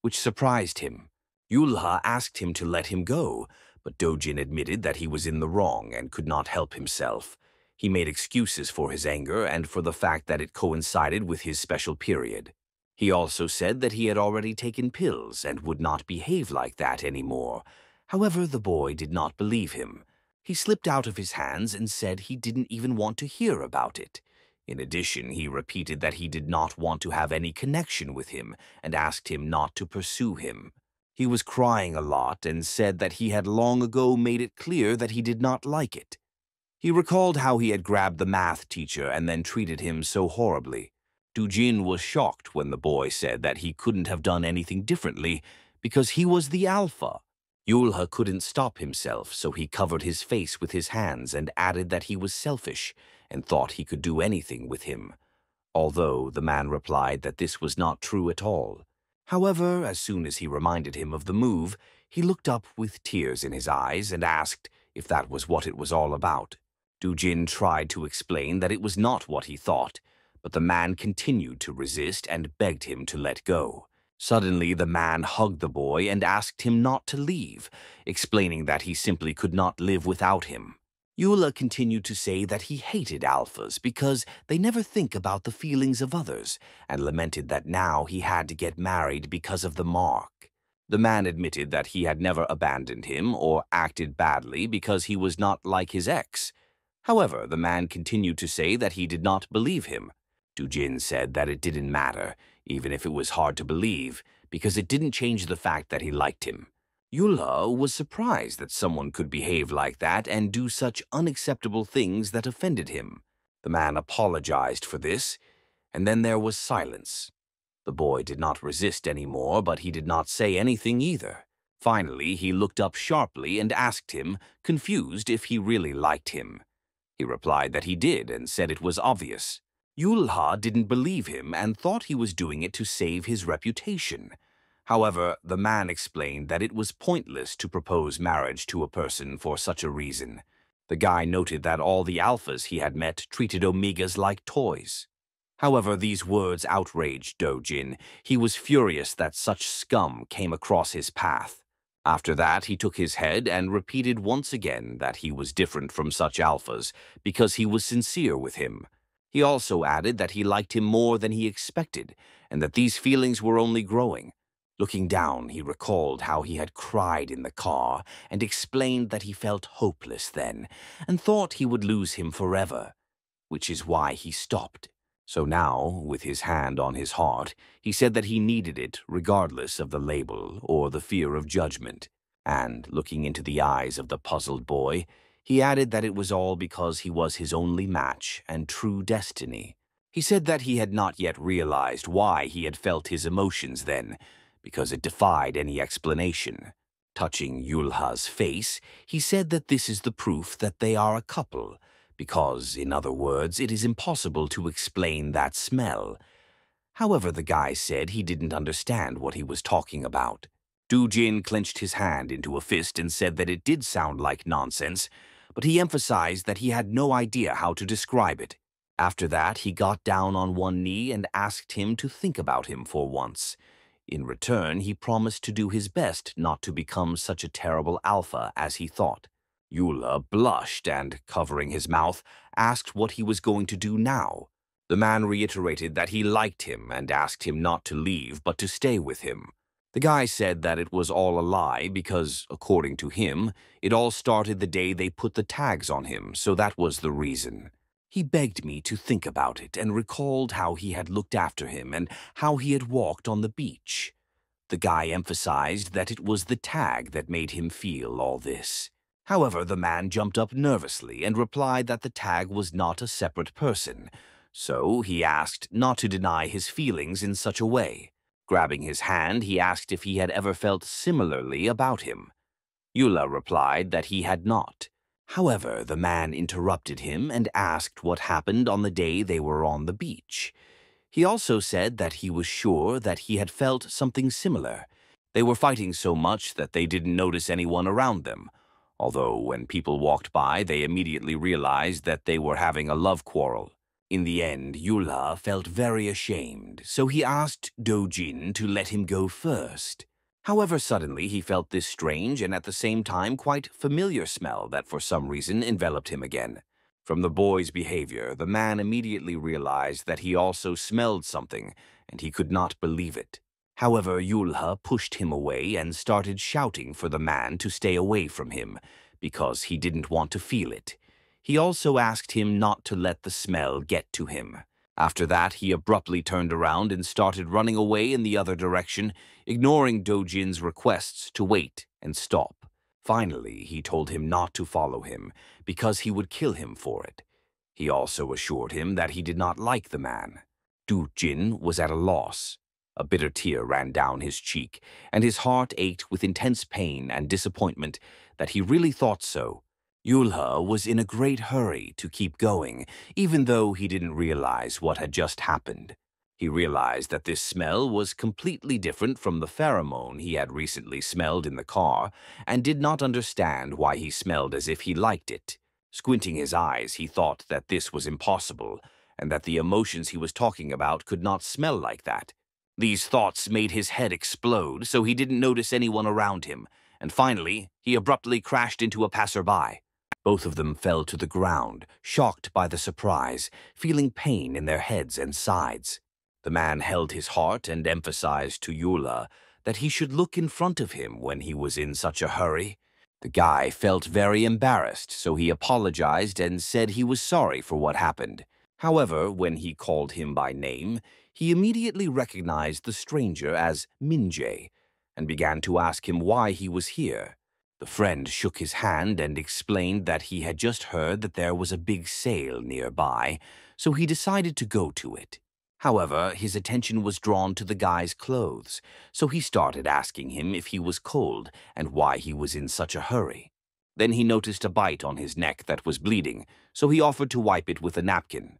which surprised him. Yulha asked him to let him go, but Dojin admitted that he was in the wrong and could not help himself. He made excuses for his anger and for the fact that it coincided with his special period. He also said that he had already taken pills and would not behave like that anymore. However, the boy did not believe him. He slipped out of his hands and said he didn't even want to hear about it. In addition, he repeated that he did not want to have any connection with him and asked him not to pursue him. He was crying a lot and said that he had long ago made it clear that he did not like it. He recalled how he had grabbed the math teacher and then treated him so horribly. Dujin was shocked when the boy said that he couldn't have done anything differently because he was the alpha. Yulha couldn't stop himself, so he covered his face with his hands and added that he was selfish and thought he could do anything with him, although the man replied that this was not true at all. However, as soon as he reminded him of the move, he looked up with tears in his eyes and asked if that was what it was all about. Dujin tried to explain that it was not what he thought, but the man continued to resist and begged him to let go. Suddenly, the man hugged the boy and asked him not to leave, explaining that he simply could not live without him. Yulha continued to say that he hated alphas because they never think about the feelings of others, and lamented that now he had to get married because of the mark. The man admitted that he had never abandoned him or acted badly because he was not like his ex. However, the man continued to say that he did not believe him. Dujin said that it didn't matter, even if it was hard to believe, because it didn't change the fact that he liked him. Yulha was surprised that someone could behave like that and do such unacceptable things that offended him. The man apologized for this, and then there was silence. The boy did not resist any more, but he did not say anything either. Finally, he looked up sharply and asked him, confused if he really liked him. He replied that he did and said it was obvious. Yulha didn't believe him and thought he was doing it to save his reputation. However, the man explained that it was pointless to propose marriage to a person for such a reason. The guy noted that all the alphas he had met treated omegas like toys. However, these words outraged Dojin. He was furious that such scum came across his path. After that, he took his head and repeated once again that he was different from such alphas because he was sincere with him. He also added that he liked him more than he expected and that these feelings were only growing. Looking down, he recalled how he had cried in the car and explained that he felt hopeless then and thought he would lose him forever, which is why he stopped. So now, with his hand on his heart, he said that he needed it regardless of the label or the fear of judgment. And, looking into the eyes of the puzzled boy, he added that it was all because he was his only match and true destiny. He said that he had not yet realized why he had felt his emotions then, because it defied any explanation. Touching Yulha's face, he said that this is the proof that they are a couple, because, in other words, it is impossible to explain that smell. However, the guy said he didn't understand what he was talking about. Du Jin clenched his hand into a fist and said that it did sound like nonsense, but he emphasized that he had no idea how to describe it. After that, he got down on one knee and asked him to think about him for once. In return, he promised to do his best not to become such a terrible alpha as he thought. Yulha blushed and, covering his mouth, asked what he was going to do now. The man reiterated that he liked him and asked him not to leave but to stay with him. The guy said that it was all a lie because, according to him, it all started the day they put the tags on him, so that was the reason. He begged me to think about it and recalled how he had looked after him and how he had walked on the beach. The guy emphasized that it was the tag that made him feel all this. However, the man jumped up nervously and replied that the tag was not a separate person, so he asked not to deny his feelings in such a way. Grabbing his hand, he asked if he had ever felt similarly about him. Yulha replied that he had not. However, the man interrupted him and asked what happened on the day they were on the beach. He also said that he was sure that he had felt something similar. They were fighting so much that they didn't notice anyone around them, although when people walked by, they immediately realized that they were having a love quarrel. In the end, Yulha felt very ashamed, so he asked Dojin to let him go first. However, suddenly he felt this strange and at the same time quite familiar smell that for some reason enveloped him again. From the boy's behavior, the man immediately realized that he also smelled something, and he could not believe it. However, Yulha pushed him away and started shouting for the man to stay away from him, because he didn't want to feel it. He also asked him not to let the smell get to him. After that, he abruptly turned around and started running away in the other direction, ignoring Dojin's requests to wait and stop. Finally, he told him not to follow him, because he would kill him for it. He also assured him that he did not like the man. Dojin was at a loss. A bitter tear ran down his cheek, and his heart ached with intense pain and disappointment that he really thought so, Yulha was in a great hurry to keep going, even though he didn't realize what had just happened. He realized that this smell was completely different from the pheromone he had recently smelled in the car, and did not understand why he smelled as if he liked it. Squinting his eyes, he thought that this was impossible, and that the emotions he was talking about could not smell like that. These thoughts made his head explode, so he didn't notice anyone around him, and finally, he abruptly crashed into a passerby. Both of them fell to the ground, shocked by the surprise, feeling pain in their heads and sides. The man held his heart and emphasized to Yulha that he should look in front of him when he was in such a hurry. The guy felt very embarrassed, so he apologized and said he was sorry for what happened. However, when he called him by name, he immediately recognized the stranger as Minjae and began to ask him why he was here. The friend shook his hand and explained that he had just heard that there was a big sale nearby, so he decided to go to it. However, his attention was drawn to the guy's clothes, so he started asking him if he was cold and why he was in such a hurry. Then he noticed a bite on his neck that was bleeding, so he offered to wipe it with a napkin.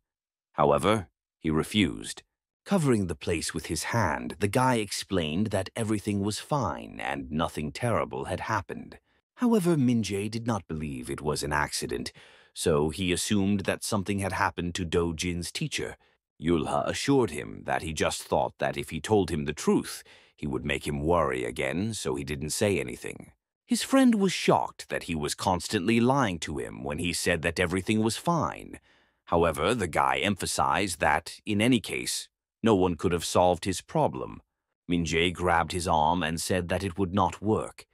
However, he refused. Covering the place with his hand, the guy explained that everything was fine and nothing terrible had happened. However, Minjae did not believe it was an accident, so he assumed that something had happened to Dojin's teacher. Yulha assured him that he just thought that if he told him the truth, he would make him worry again, so he didn't say anything. His friend was shocked that he was constantly lying to him when he said that everything was fine. However, the guy emphasized that, in any case, no one could have solved his problem. Minjae grabbed his arm and said that it would not work.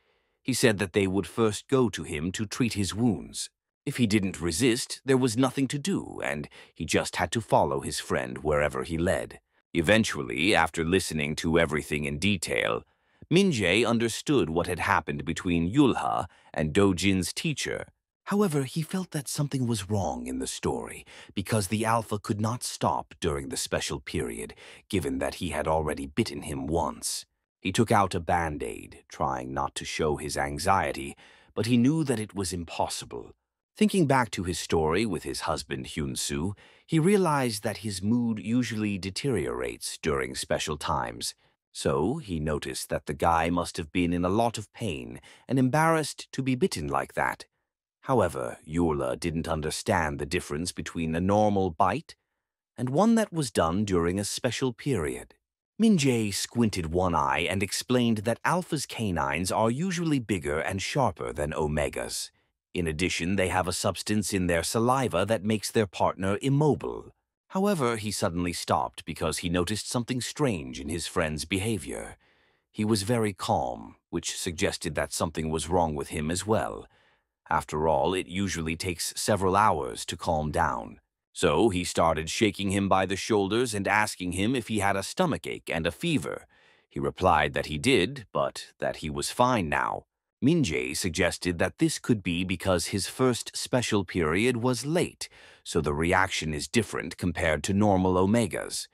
He said that they would first go to him to treat his wounds. If he didn't resist, there was nothing to do, and he just had to follow his friend wherever he led. Eventually, after listening to everything in detail, Minjae understood what had happened between Yulha and Dojin's teacher. However, he felt that something was wrong in the story because the Alpha could not stop during the special period, given that he had already bitten him once. He took out a band-aid, trying not to show his anxiety, but he knew that it was impossible. Thinking back to his story with his husband Hyun-soo, he realized that his mood usually deteriorates during special times. So he noticed that the guy must have been in a lot of pain and embarrassed to be bitten like that. However, Yulha didn't understand the difference between a normal bite and one that was done during a special period. Minjae squinted one eye and explained that Alpha's canines are usually bigger and sharper than Omega's. In addition, they have a substance in their saliva that makes their partner immobile. However, he suddenly stopped because he noticed something strange in his friend's behavior. He was very calm, which suggested that something was wrong with him as well. After all, it usually takes several hours to calm down. So he started shaking him by the shoulders and asking him if he had a stomachache and a fever. He replied that he did, but that he was fine now. Minjae suggested that this could be because his first special period was late, so the reaction is different compared to normal omegas.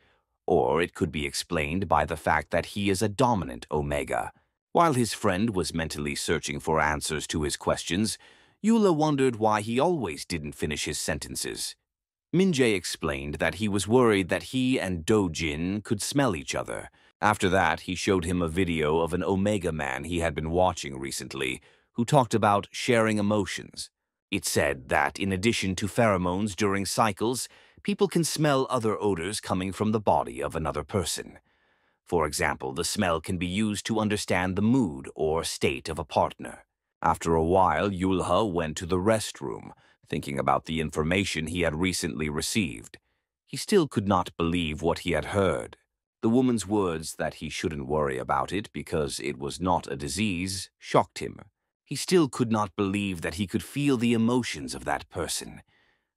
Or it could be explained by the fact that he is a dominant omega. While his friend was mentally searching for answers to his questions, Yulha wondered why he always didn't finish his sentences. Minjae explained that he was worried that he and Dojin could smell each other. After that, he showed him a video of an Omega man he had been watching recently who talked about sharing emotions. It said that in addition to pheromones during cycles, people can smell other odors coming from the body of another person. For example, the smell can be used to understand the mood or state of a partner. After a while, Yulha went to the restroom, thinking about the information he had recently received. He still could not believe what he had heard. The woman's words that he shouldn't worry about it because it was not a disease shocked him. He still could not believe that he could feel the emotions of that person.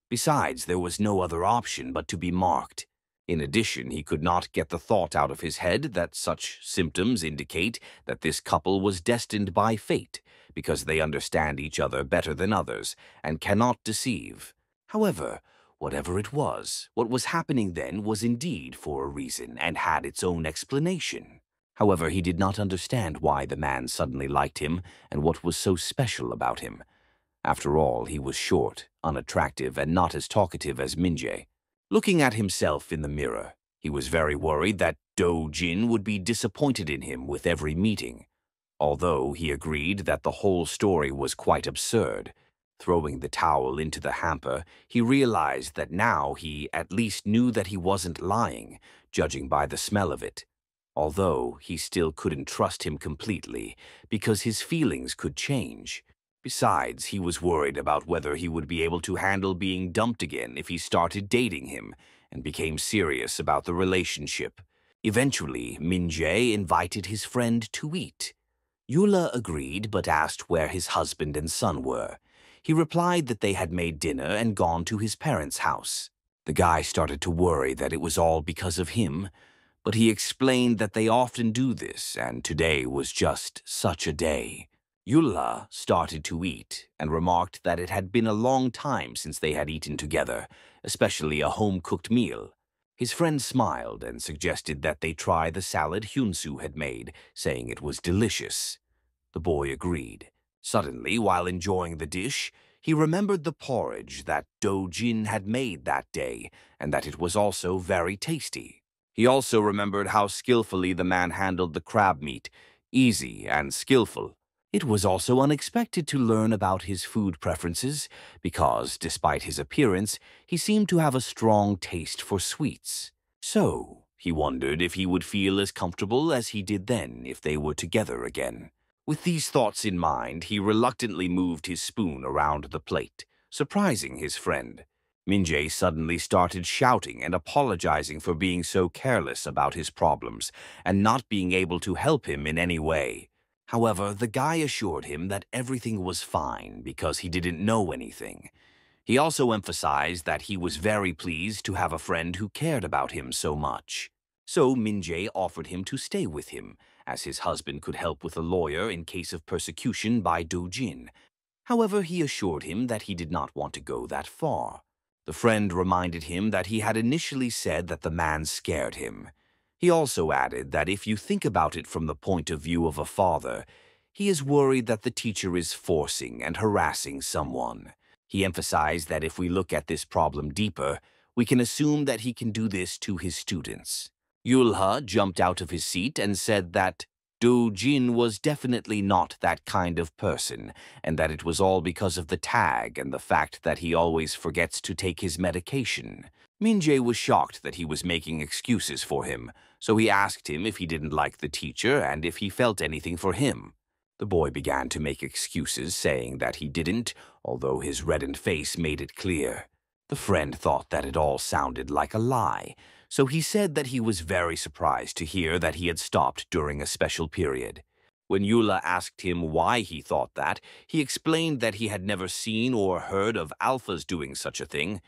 Besides, there was no other option but to be marked. In addition, he could not get the thought out of his head that such symptoms indicate that this couple was destined by fate because they understand each other better than others and cannot deceive. However, whatever it was, what was happening then was indeed for a reason and had its own explanation. However, he did not understand why the man suddenly liked him and what was so special about him. After all, he was short, unattractive, and not as talkative as Minjae. Looking at himself in the mirror, he was very worried that Do Jin would be disappointed in him with every meeting. Although he agreed that the whole story was quite absurd, throwing the towel into the hamper, he realized that now he at least knew that he wasn't lying, judging by the smell of it. Although he still couldn't trust him completely, because his feelings could change. Besides, he was worried about whether he would be able to handle being dumped again if he started dating him and became serious about the relationship. Eventually, Minjae invited his friend to eat. Yulha agreed but asked where his husband and son were. He replied that they had made dinner and gone to his parents' house. The guy started to worry that it was all because of him, but he explained that they often do this and today was just such a day. Yulha started to eat and remarked that it had been a long time since they had eaten together, especially a home-cooked meal. His friend smiled and suggested that they try the salad Hyunsu had made, saying it was delicious. The boy agreed. Suddenly, while enjoying the dish, he remembered the porridge that Do-jin had made that day, and that it was also very tasty. He also remembered how skillfully the man handled the crab meat, easy and skillful. It was also unexpected to learn about his food preferences because, despite his appearance, he seemed to have a strong taste for sweets. So, he wondered if he would feel as comfortable as he did then if they were together again. With these thoughts in mind, he reluctantly moved his spoon around the plate, surprising his friend. Minjae suddenly started shouting and apologizing for being so careless about his problems and not being able to help him in any way. However, the guy assured him that everything was fine because he didn't know anything. He also emphasized that he was very pleased to have a friend who cared about him so much. So Minjae offered him to stay with him, as his husband could help with a lawyer in case of persecution by Do-jin. However, he assured him that he did not want to go that far. The friend reminded him that he had initially said that the man scared him. He also added that if you think about it from the point of view of a father, he is worried that the teacher is forcing and harassing someone. He emphasized that if we look at this problem deeper, we can assume that he can do this to his students. Yulha jumped out of his seat and said that Do Jin was definitely not that kind of person, and that it was all because of the tag and the fact that he always forgets to take his medication. Minjae was shocked that he was making excuses for him, so he asked him if he didn't like the teacher and if he felt anything for him. The boy began to make excuses, saying that he didn't, although his reddened face made it clear. The friend thought that it all sounded like a lie, so he said that he was very surprised to hear that he had stopped during a special period. When Yulha asked him why he thought that, he explained that he had never seen or heard of alphas doing such a thing,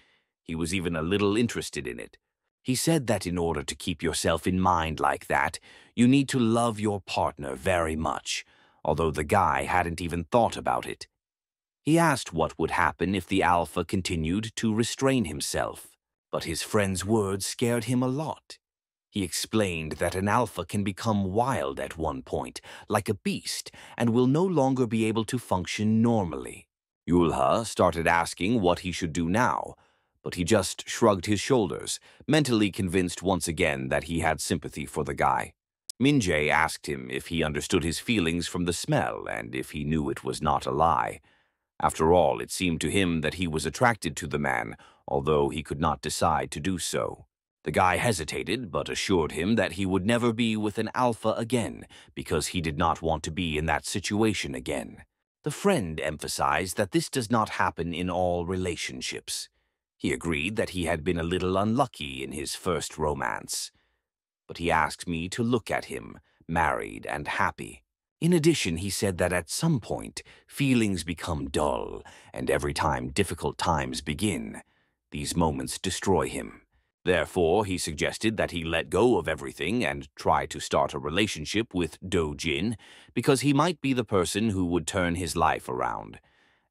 he was even a little interested in it. He said that in order to keep yourself in mind like that, you need to love your partner very much, although the guy hadn't even thought about it. He asked what would happen if the alpha continued to restrain himself, but his friend's words scared him a lot. He explained that an alpha can become wild at one point, like a beast, and will no longer be able to function normally. Yulha started asking what he should do now, but he just shrugged his shoulders, mentally convinced once again that he had sympathy for the guy. Minjae asked him if he understood his feelings from the smell and if he knew it was not a lie. After all, it seemed to him that he was attracted to the man, although he could not decide to do so. The guy hesitated, but assured him that he would never be with an alpha again because he did not want to be in that situation again. The friend emphasized that this does not happen in all relationships. He agreed that he had been a little unlucky in his first romance. But he asked me to look at him, married and happy. In addition, he said that at some point, feelings become dull, and every time difficult times begin, these moments destroy him. Therefore, he suggested that he let go of everything and try to start a relationship with Do Jin, because he might be the person who would turn his life around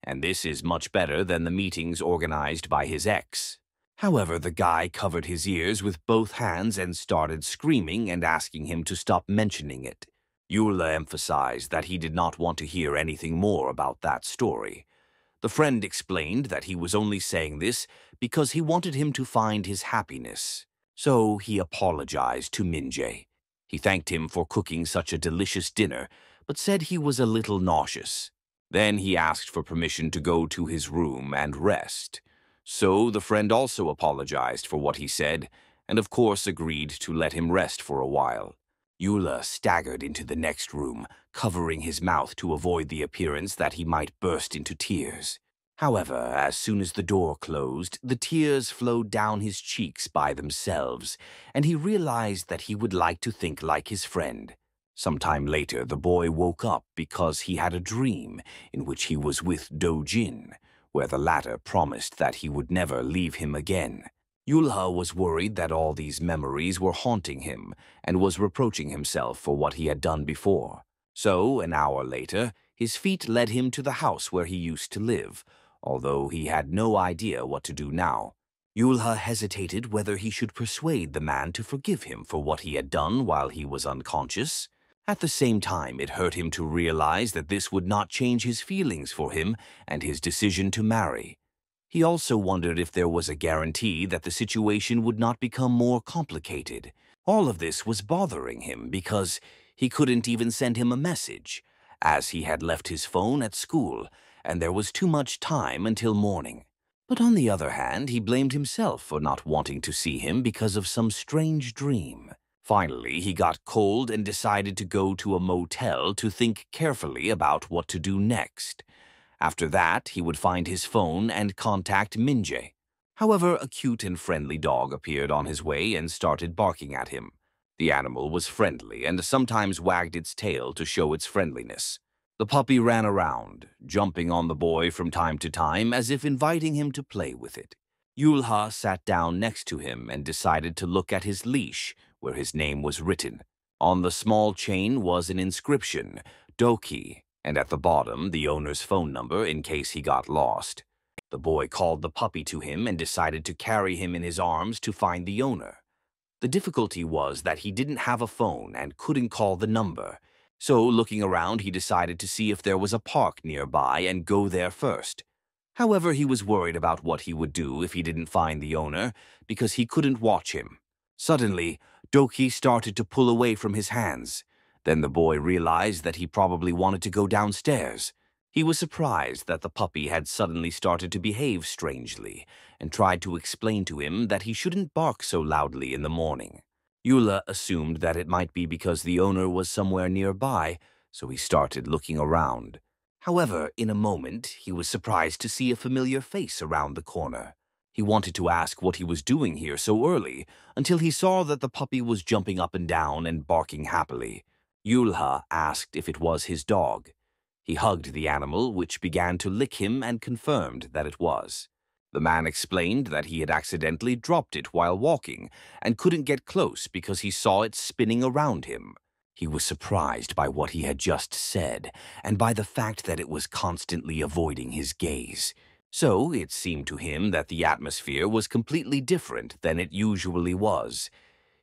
and this is much better than the meetings organized by his ex. However, the guy covered his ears with both hands and started screaming and asking him to stop mentioning it. Yulha emphasized that he did not want to hear anything more about that story. The friend explained that he was only saying this because he wanted him to find his happiness. So he apologized to Minjae. He thanked him for cooking such a delicious dinner, but said he was a little nauseous. Then he asked for permission to go to his room and rest. So the friend also apologized for what he said, and of course agreed to let him rest for a while. Yulha staggered into the next room, covering his mouth to avoid the appearance that he might burst into tears. However, as soon as the door closed, the tears flowed down his cheeks by themselves, and he realized that he would like to think like his friend. Sometime later, the boy woke up because he had a dream in which he was with Dojin, where the latter promised that he would never leave him again. Yulha was worried that all these memories were haunting him and was reproaching himself for what he had done before. So, an hour later, his feet led him to the house where he used to live, although he had no idea what to do now. Yulha hesitated whether he should persuade the man to forgive him for what he had done while he was unconscious, at the same time, it hurt him to realize that this would not change his feelings for him and his decision to marry. He also wondered if there was a guarantee that the situation would not become more complicated. All of this was bothering him because he couldn't even send him a message, as he had left his phone at school and there was too much time until morning. But on the other hand, he blamed himself for not wanting to see him because of some strange dream. Finally, he got cold and decided to go to a motel to think carefully about what to do next. After that, he would find his phone and contact Minjae. However, a cute and friendly dog appeared on his way and started barking at him. The animal was friendly and sometimes wagged its tail to show its friendliness. The puppy ran around, jumping on the boy from time to time as if inviting him to play with it. Yulha sat down next to him and decided to look at his leash, where his name was written. On the small chain was an inscription, Doki, and at the bottom the owner's phone number in case he got lost. The boy called the puppy to him and decided to carry him in his arms to find the owner. The difficulty was that he didn't have a phone and couldn't call the number, so looking around he decided to see if there was a park nearby and go there first. However, he was worried about what he would do if he didn't find the owner, because he couldn't watch him. Suddenly, Doki started to pull away from his hands. Then the boy realized that he probably wanted to go downstairs. He was surprised that the puppy had suddenly started to behave strangely and tried to explain to him that he shouldn't bark so loudly in the morning. Yulha assumed that it might be because the owner was somewhere nearby, so he started looking around. However, in a moment, he was surprised to see a familiar face around the corner. He wanted to ask what he was doing here so early, until he saw that the puppy was jumping up and down and barking happily. Yulha asked if it was his dog. He hugged the animal, which began to lick him and confirmed that it was. The man explained that he had accidentally dropped it while walking and couldn't get close because he saw it spinning around him. He was surprised by what he had just said and by the fact that it was constantly avoiding his gaze. So it seemed to him that the atmosphere was completely different than it usually was.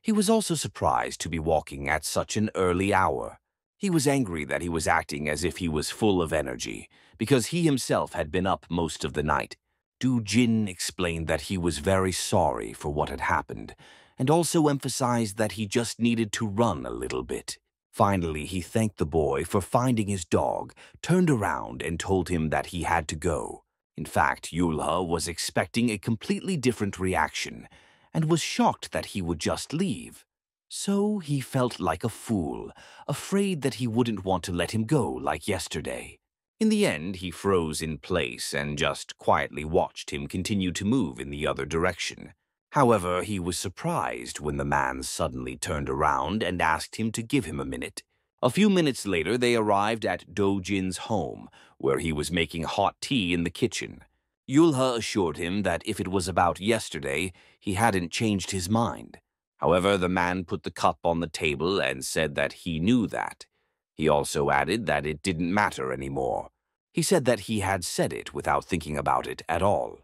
He was also surprised to be walking at such an early hour. He was angry that he was acting as if he was full of energy, because he himself had been up most of the night. Du Jin explained that he was very sorry for what had happened, and also emphasized that he just needed to run a little bit. Finally, he thanked the boy for finding his dog, turned around and told him that he had to go. In fact, Yulha was expecting a completely different reaction and was shocked that he would just leave. So he felt like a fool, afraid that he wouldn't want to let him go like yesterday. In the end, he froze in place and just quietly watched him continue to move in the other direction. However, he was surprised when the man suddenly turned around and asked him to give him a minute. A few minutes later, they arrived at Dojin's home, where he was making hot tea in the kitchen. Yulha assured him that if it was about yesterday, he hadn't changed his mind. However, the man put the cup on the table and said that he knew that. He also added that it didn't matter anymore. He said that he had said it without thinking about it at all.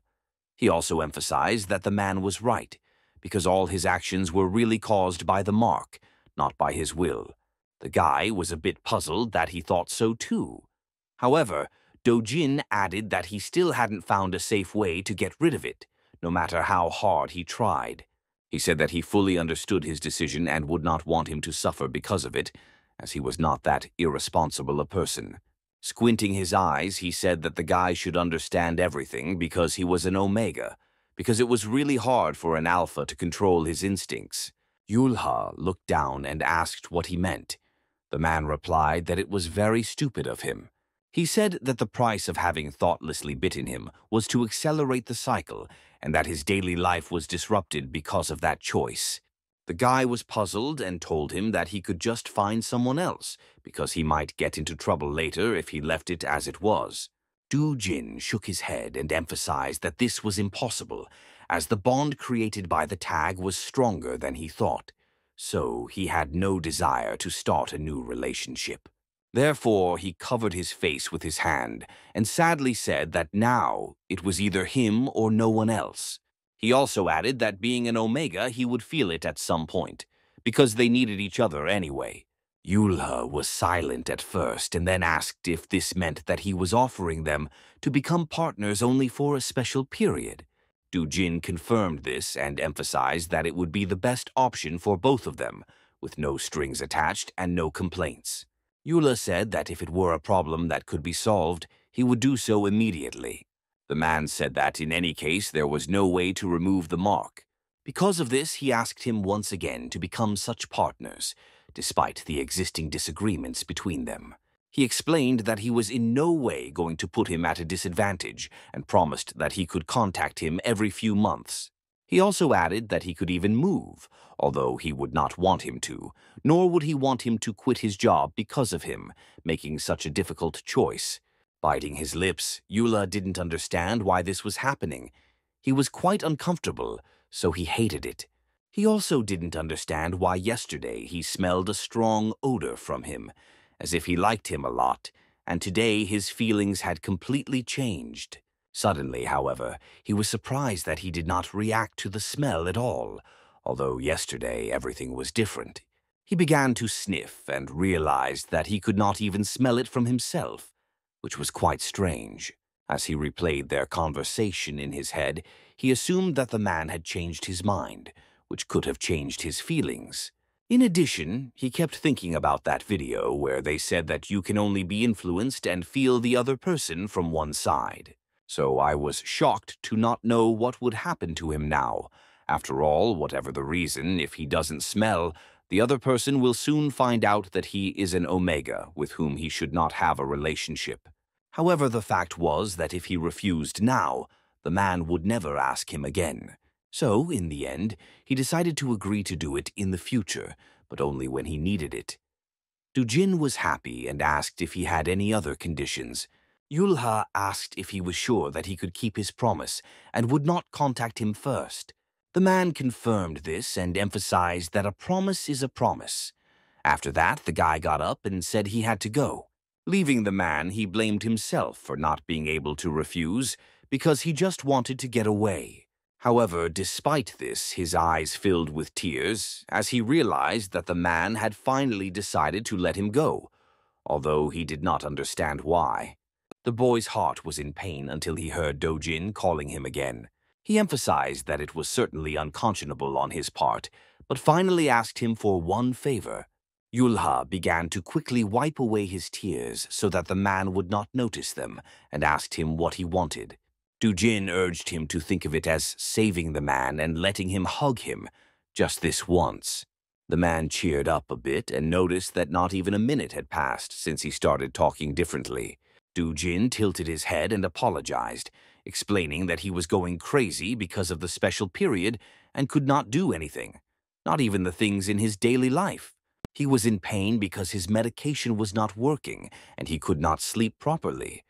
He also emphasized that the man was right, because all his actions were really caused by the mark, not by his will. The guy was a bit puzzled that he thought so too. However, Dojin added that he still hadn't found a safe way to get rid of it, no matter how hard he tried. He said that he fully understood his decision and would not want him to suffer because of it, as he was not that irresponsible a person. Squinting his eyes, he said that the guy should understand everything because he was an Omega, because it was really hard for an Alpha to control his instincts. Yulha looked down and asked what he meant. The man replied that it was very stupid of him. He said that the price of having thoughtlessly bitten him was to accelerate the cycle and that his daily life was disrupted because of that choice. The guy was puzzled and told him that he could just find someone else, because he might get into trouble later if he left it as it was. Du Jin shook his head and emphasized that this was impossible, as the bond created by the tag was stronger than he thought, so he had no desire to start a new relationship. Therefore, he covered his face with his hand and sadly said that now it was either him or no one else. He also added that being an Omega, he would feel it at some point, because they needed each other anyway. Yulha was silent at first and then asked if this meant that he was offering them to become partners only for a special period. Dujin confirmed this and emphasized that it would be the best option for both of them, with no strings attached and no complaints. Yulha said that if it were a problem that could be solved, he would do so immediately. The man said that in any case there was no way to remove the mark. Because of this, he asked him once again to become such partners, despite the existing disagreements between them. He explained that he was in no way going to put him at a disadvantage and promised that he could contact him every few months. He also added that he could even move, although he would not want him to, nor would he want him to quit his job because of him, making such a difficult choice. Biting his lips, Yulha didn't understand why this was happening. He was quite uncomfortable, so he hated it. He also didn't understand why yesterday he smelled a strong odor from him, as if he liked him a lot, and today his feelings had completely changed. Suddenly, however, he was surprised that he did not react to the smell at all, although yesterday everything was different. He began to sniff and realized that he could not even smell it from himself which was quite strange. As he replayed their conversation in his head, he assumed that the man had changed his mind, which could have changed his feelings. In addition, he kept thinking about that video where they said that you can only be influenced and feel the other person from one side. So I was shocked to not know what would happen to him now. After all, whatever the reason, if he doesn't smell, the other person will soon find out that he is an Omega with whom he should not have a relationship. However, the fact was that if he refused now, the man would never ask him again. So, in the end, he decided to agree to do it in the future, but only when he needed it. Dujin was happy and asked if he had any other conditions. Yulha asked if he was sure that he could keep his promise and would not contact him first. The man confirmed this and emphasized that a promise is a promise. After that, the guy got up and said he had to go. Leaving the man, he blamed himself for not being able to refuse because he just wanted to get away. However, despite this, his eyes filled with tears as he realized that the man had finally decided to let him go, although he did not understand why. The boy's heart was in pain until he heard Dojin calling him again. He emphasized that it was certainly unconscionable on his part, but finally asked him for one favor. Yulha began to quickly wipe away his tears so that the man would not notice them and asked him what he wanted. Dujin urged him to think of it as saving the man and letting him hug him, just this once. The man cheered up a bit and noticed that not even a minute had passed since he started talking differently. Du Jin tilted his head and apologized, explaining that he was going crazy because of the special period and could not do anything, not even the things in his daily life. He was in pain because his medication was not working and he could not sleep properly.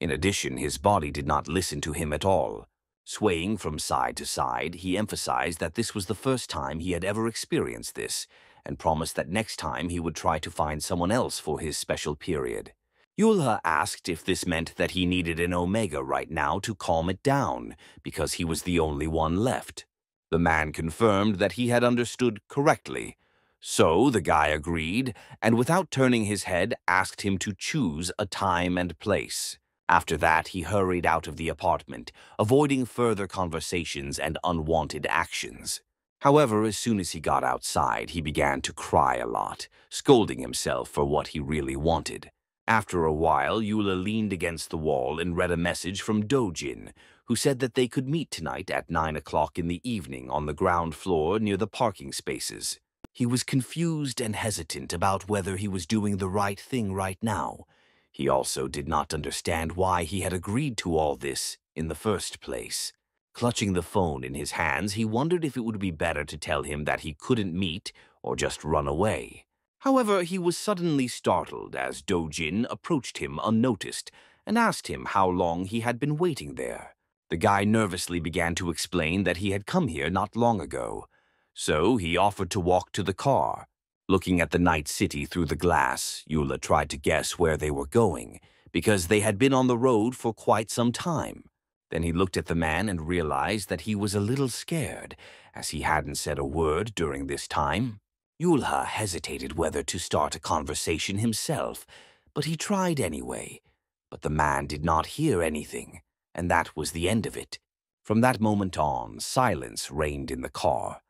In addition, his body did not listen to him at all. Swaying from side to side, he emphasized that this was the first time he had ever experienced this, and promised that next time he would try to find someone else for his special period. Yulha asked if this meant that he needed an Omega right now to calm it down, because he was the only one left. The man confirmed that he had understood correctly. So the guy agreed, and without turning his head, asked him to choose a time and place. After that, he hurried out of the apartment, avoiding further conversations and unwanted actions. However, as soon as he got outside, he began to cry a lot, scolding himself for what he really wanted. After a while, Yulha leaned against the wall and read a message from Dojin, who said that they could meet tonight at 9 o'clock in the evening on the ground floor near the parking spaces. He was confused and hesitant about whether he was doing the right thing right now, he also did not understand why he had agreed to all this in the first place. Clutching the phone in his hands, he wondered if it would be better to tell him that he couldn't meet or just run away. However, he was suddenly startled as Dojin approached him unnoticed and asked him how long he had been waiting there. The guy nervously began to explain that he had come here not long ago. So he offered to walk to the car, Looking at the night city through the glass, Yulha tried to guess where they were going, because they had been on the road for quite some time. Then he looked at the man and realized that he was a little scared, as he hadn't said a word during this time. Yulha hesitated whether to start a conversation himself, but he tried anyway. But the man did not hear anything, and that was the end of it. From that moment on, silence reigned in the car.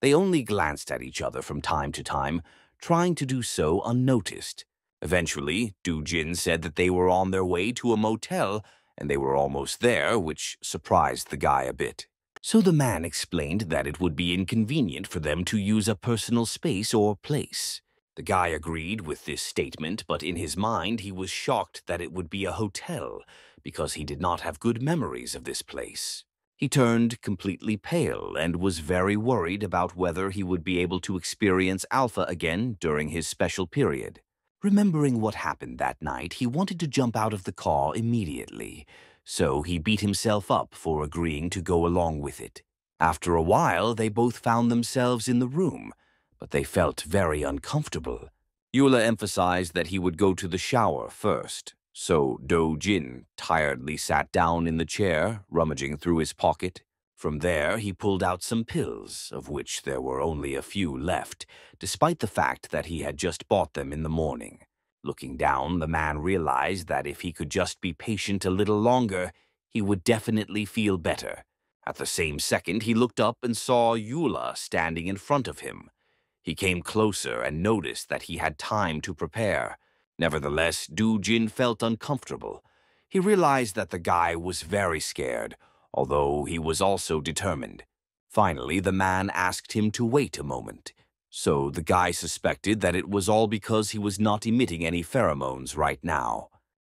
They only glanced at each other from time to time, trying to do so unnoticed. Eventually, Du Jin said that they were on their way to a motel, and they were almost there, which surprised the guy a bit. So the man explained that it would be inconvenient for them to use a personal space or place. The guy agreed with this statement, but in his mind he was shocked that it would be a hotel, because he did not have good memories of this place. He turned completely pale and was very worried about whether he would be able to experience Alpha again during his special period. Remembering what happened that night, he wanted to jump out of the car immediately, so he beat himself up for agreeing to go along with it. After a while, they both found themselves in the room, but they felt very uncomfortable. Yulha emphasized that he would go to the shower first, so Do Jin tiredly sat down in the chair, rummaging through his pocket. From there, he pulled out some pills, of which there were only a few left, despite the fact that he had just bought them in the morning. Looking down, the man realized that if he could just be patient a little longer, he would definitely feel better. At the same second, he looked up and saw Yulha standing in front of him. He came closer and noticed that he had time to prepare. Nevertheless, Du Jin felt uncomfortable. He realized that the guy was very scared, although he was also determined. Finally, the man asked him to wait a moment. So the guy suspected that it was all because he was not emitting any pheromones right now.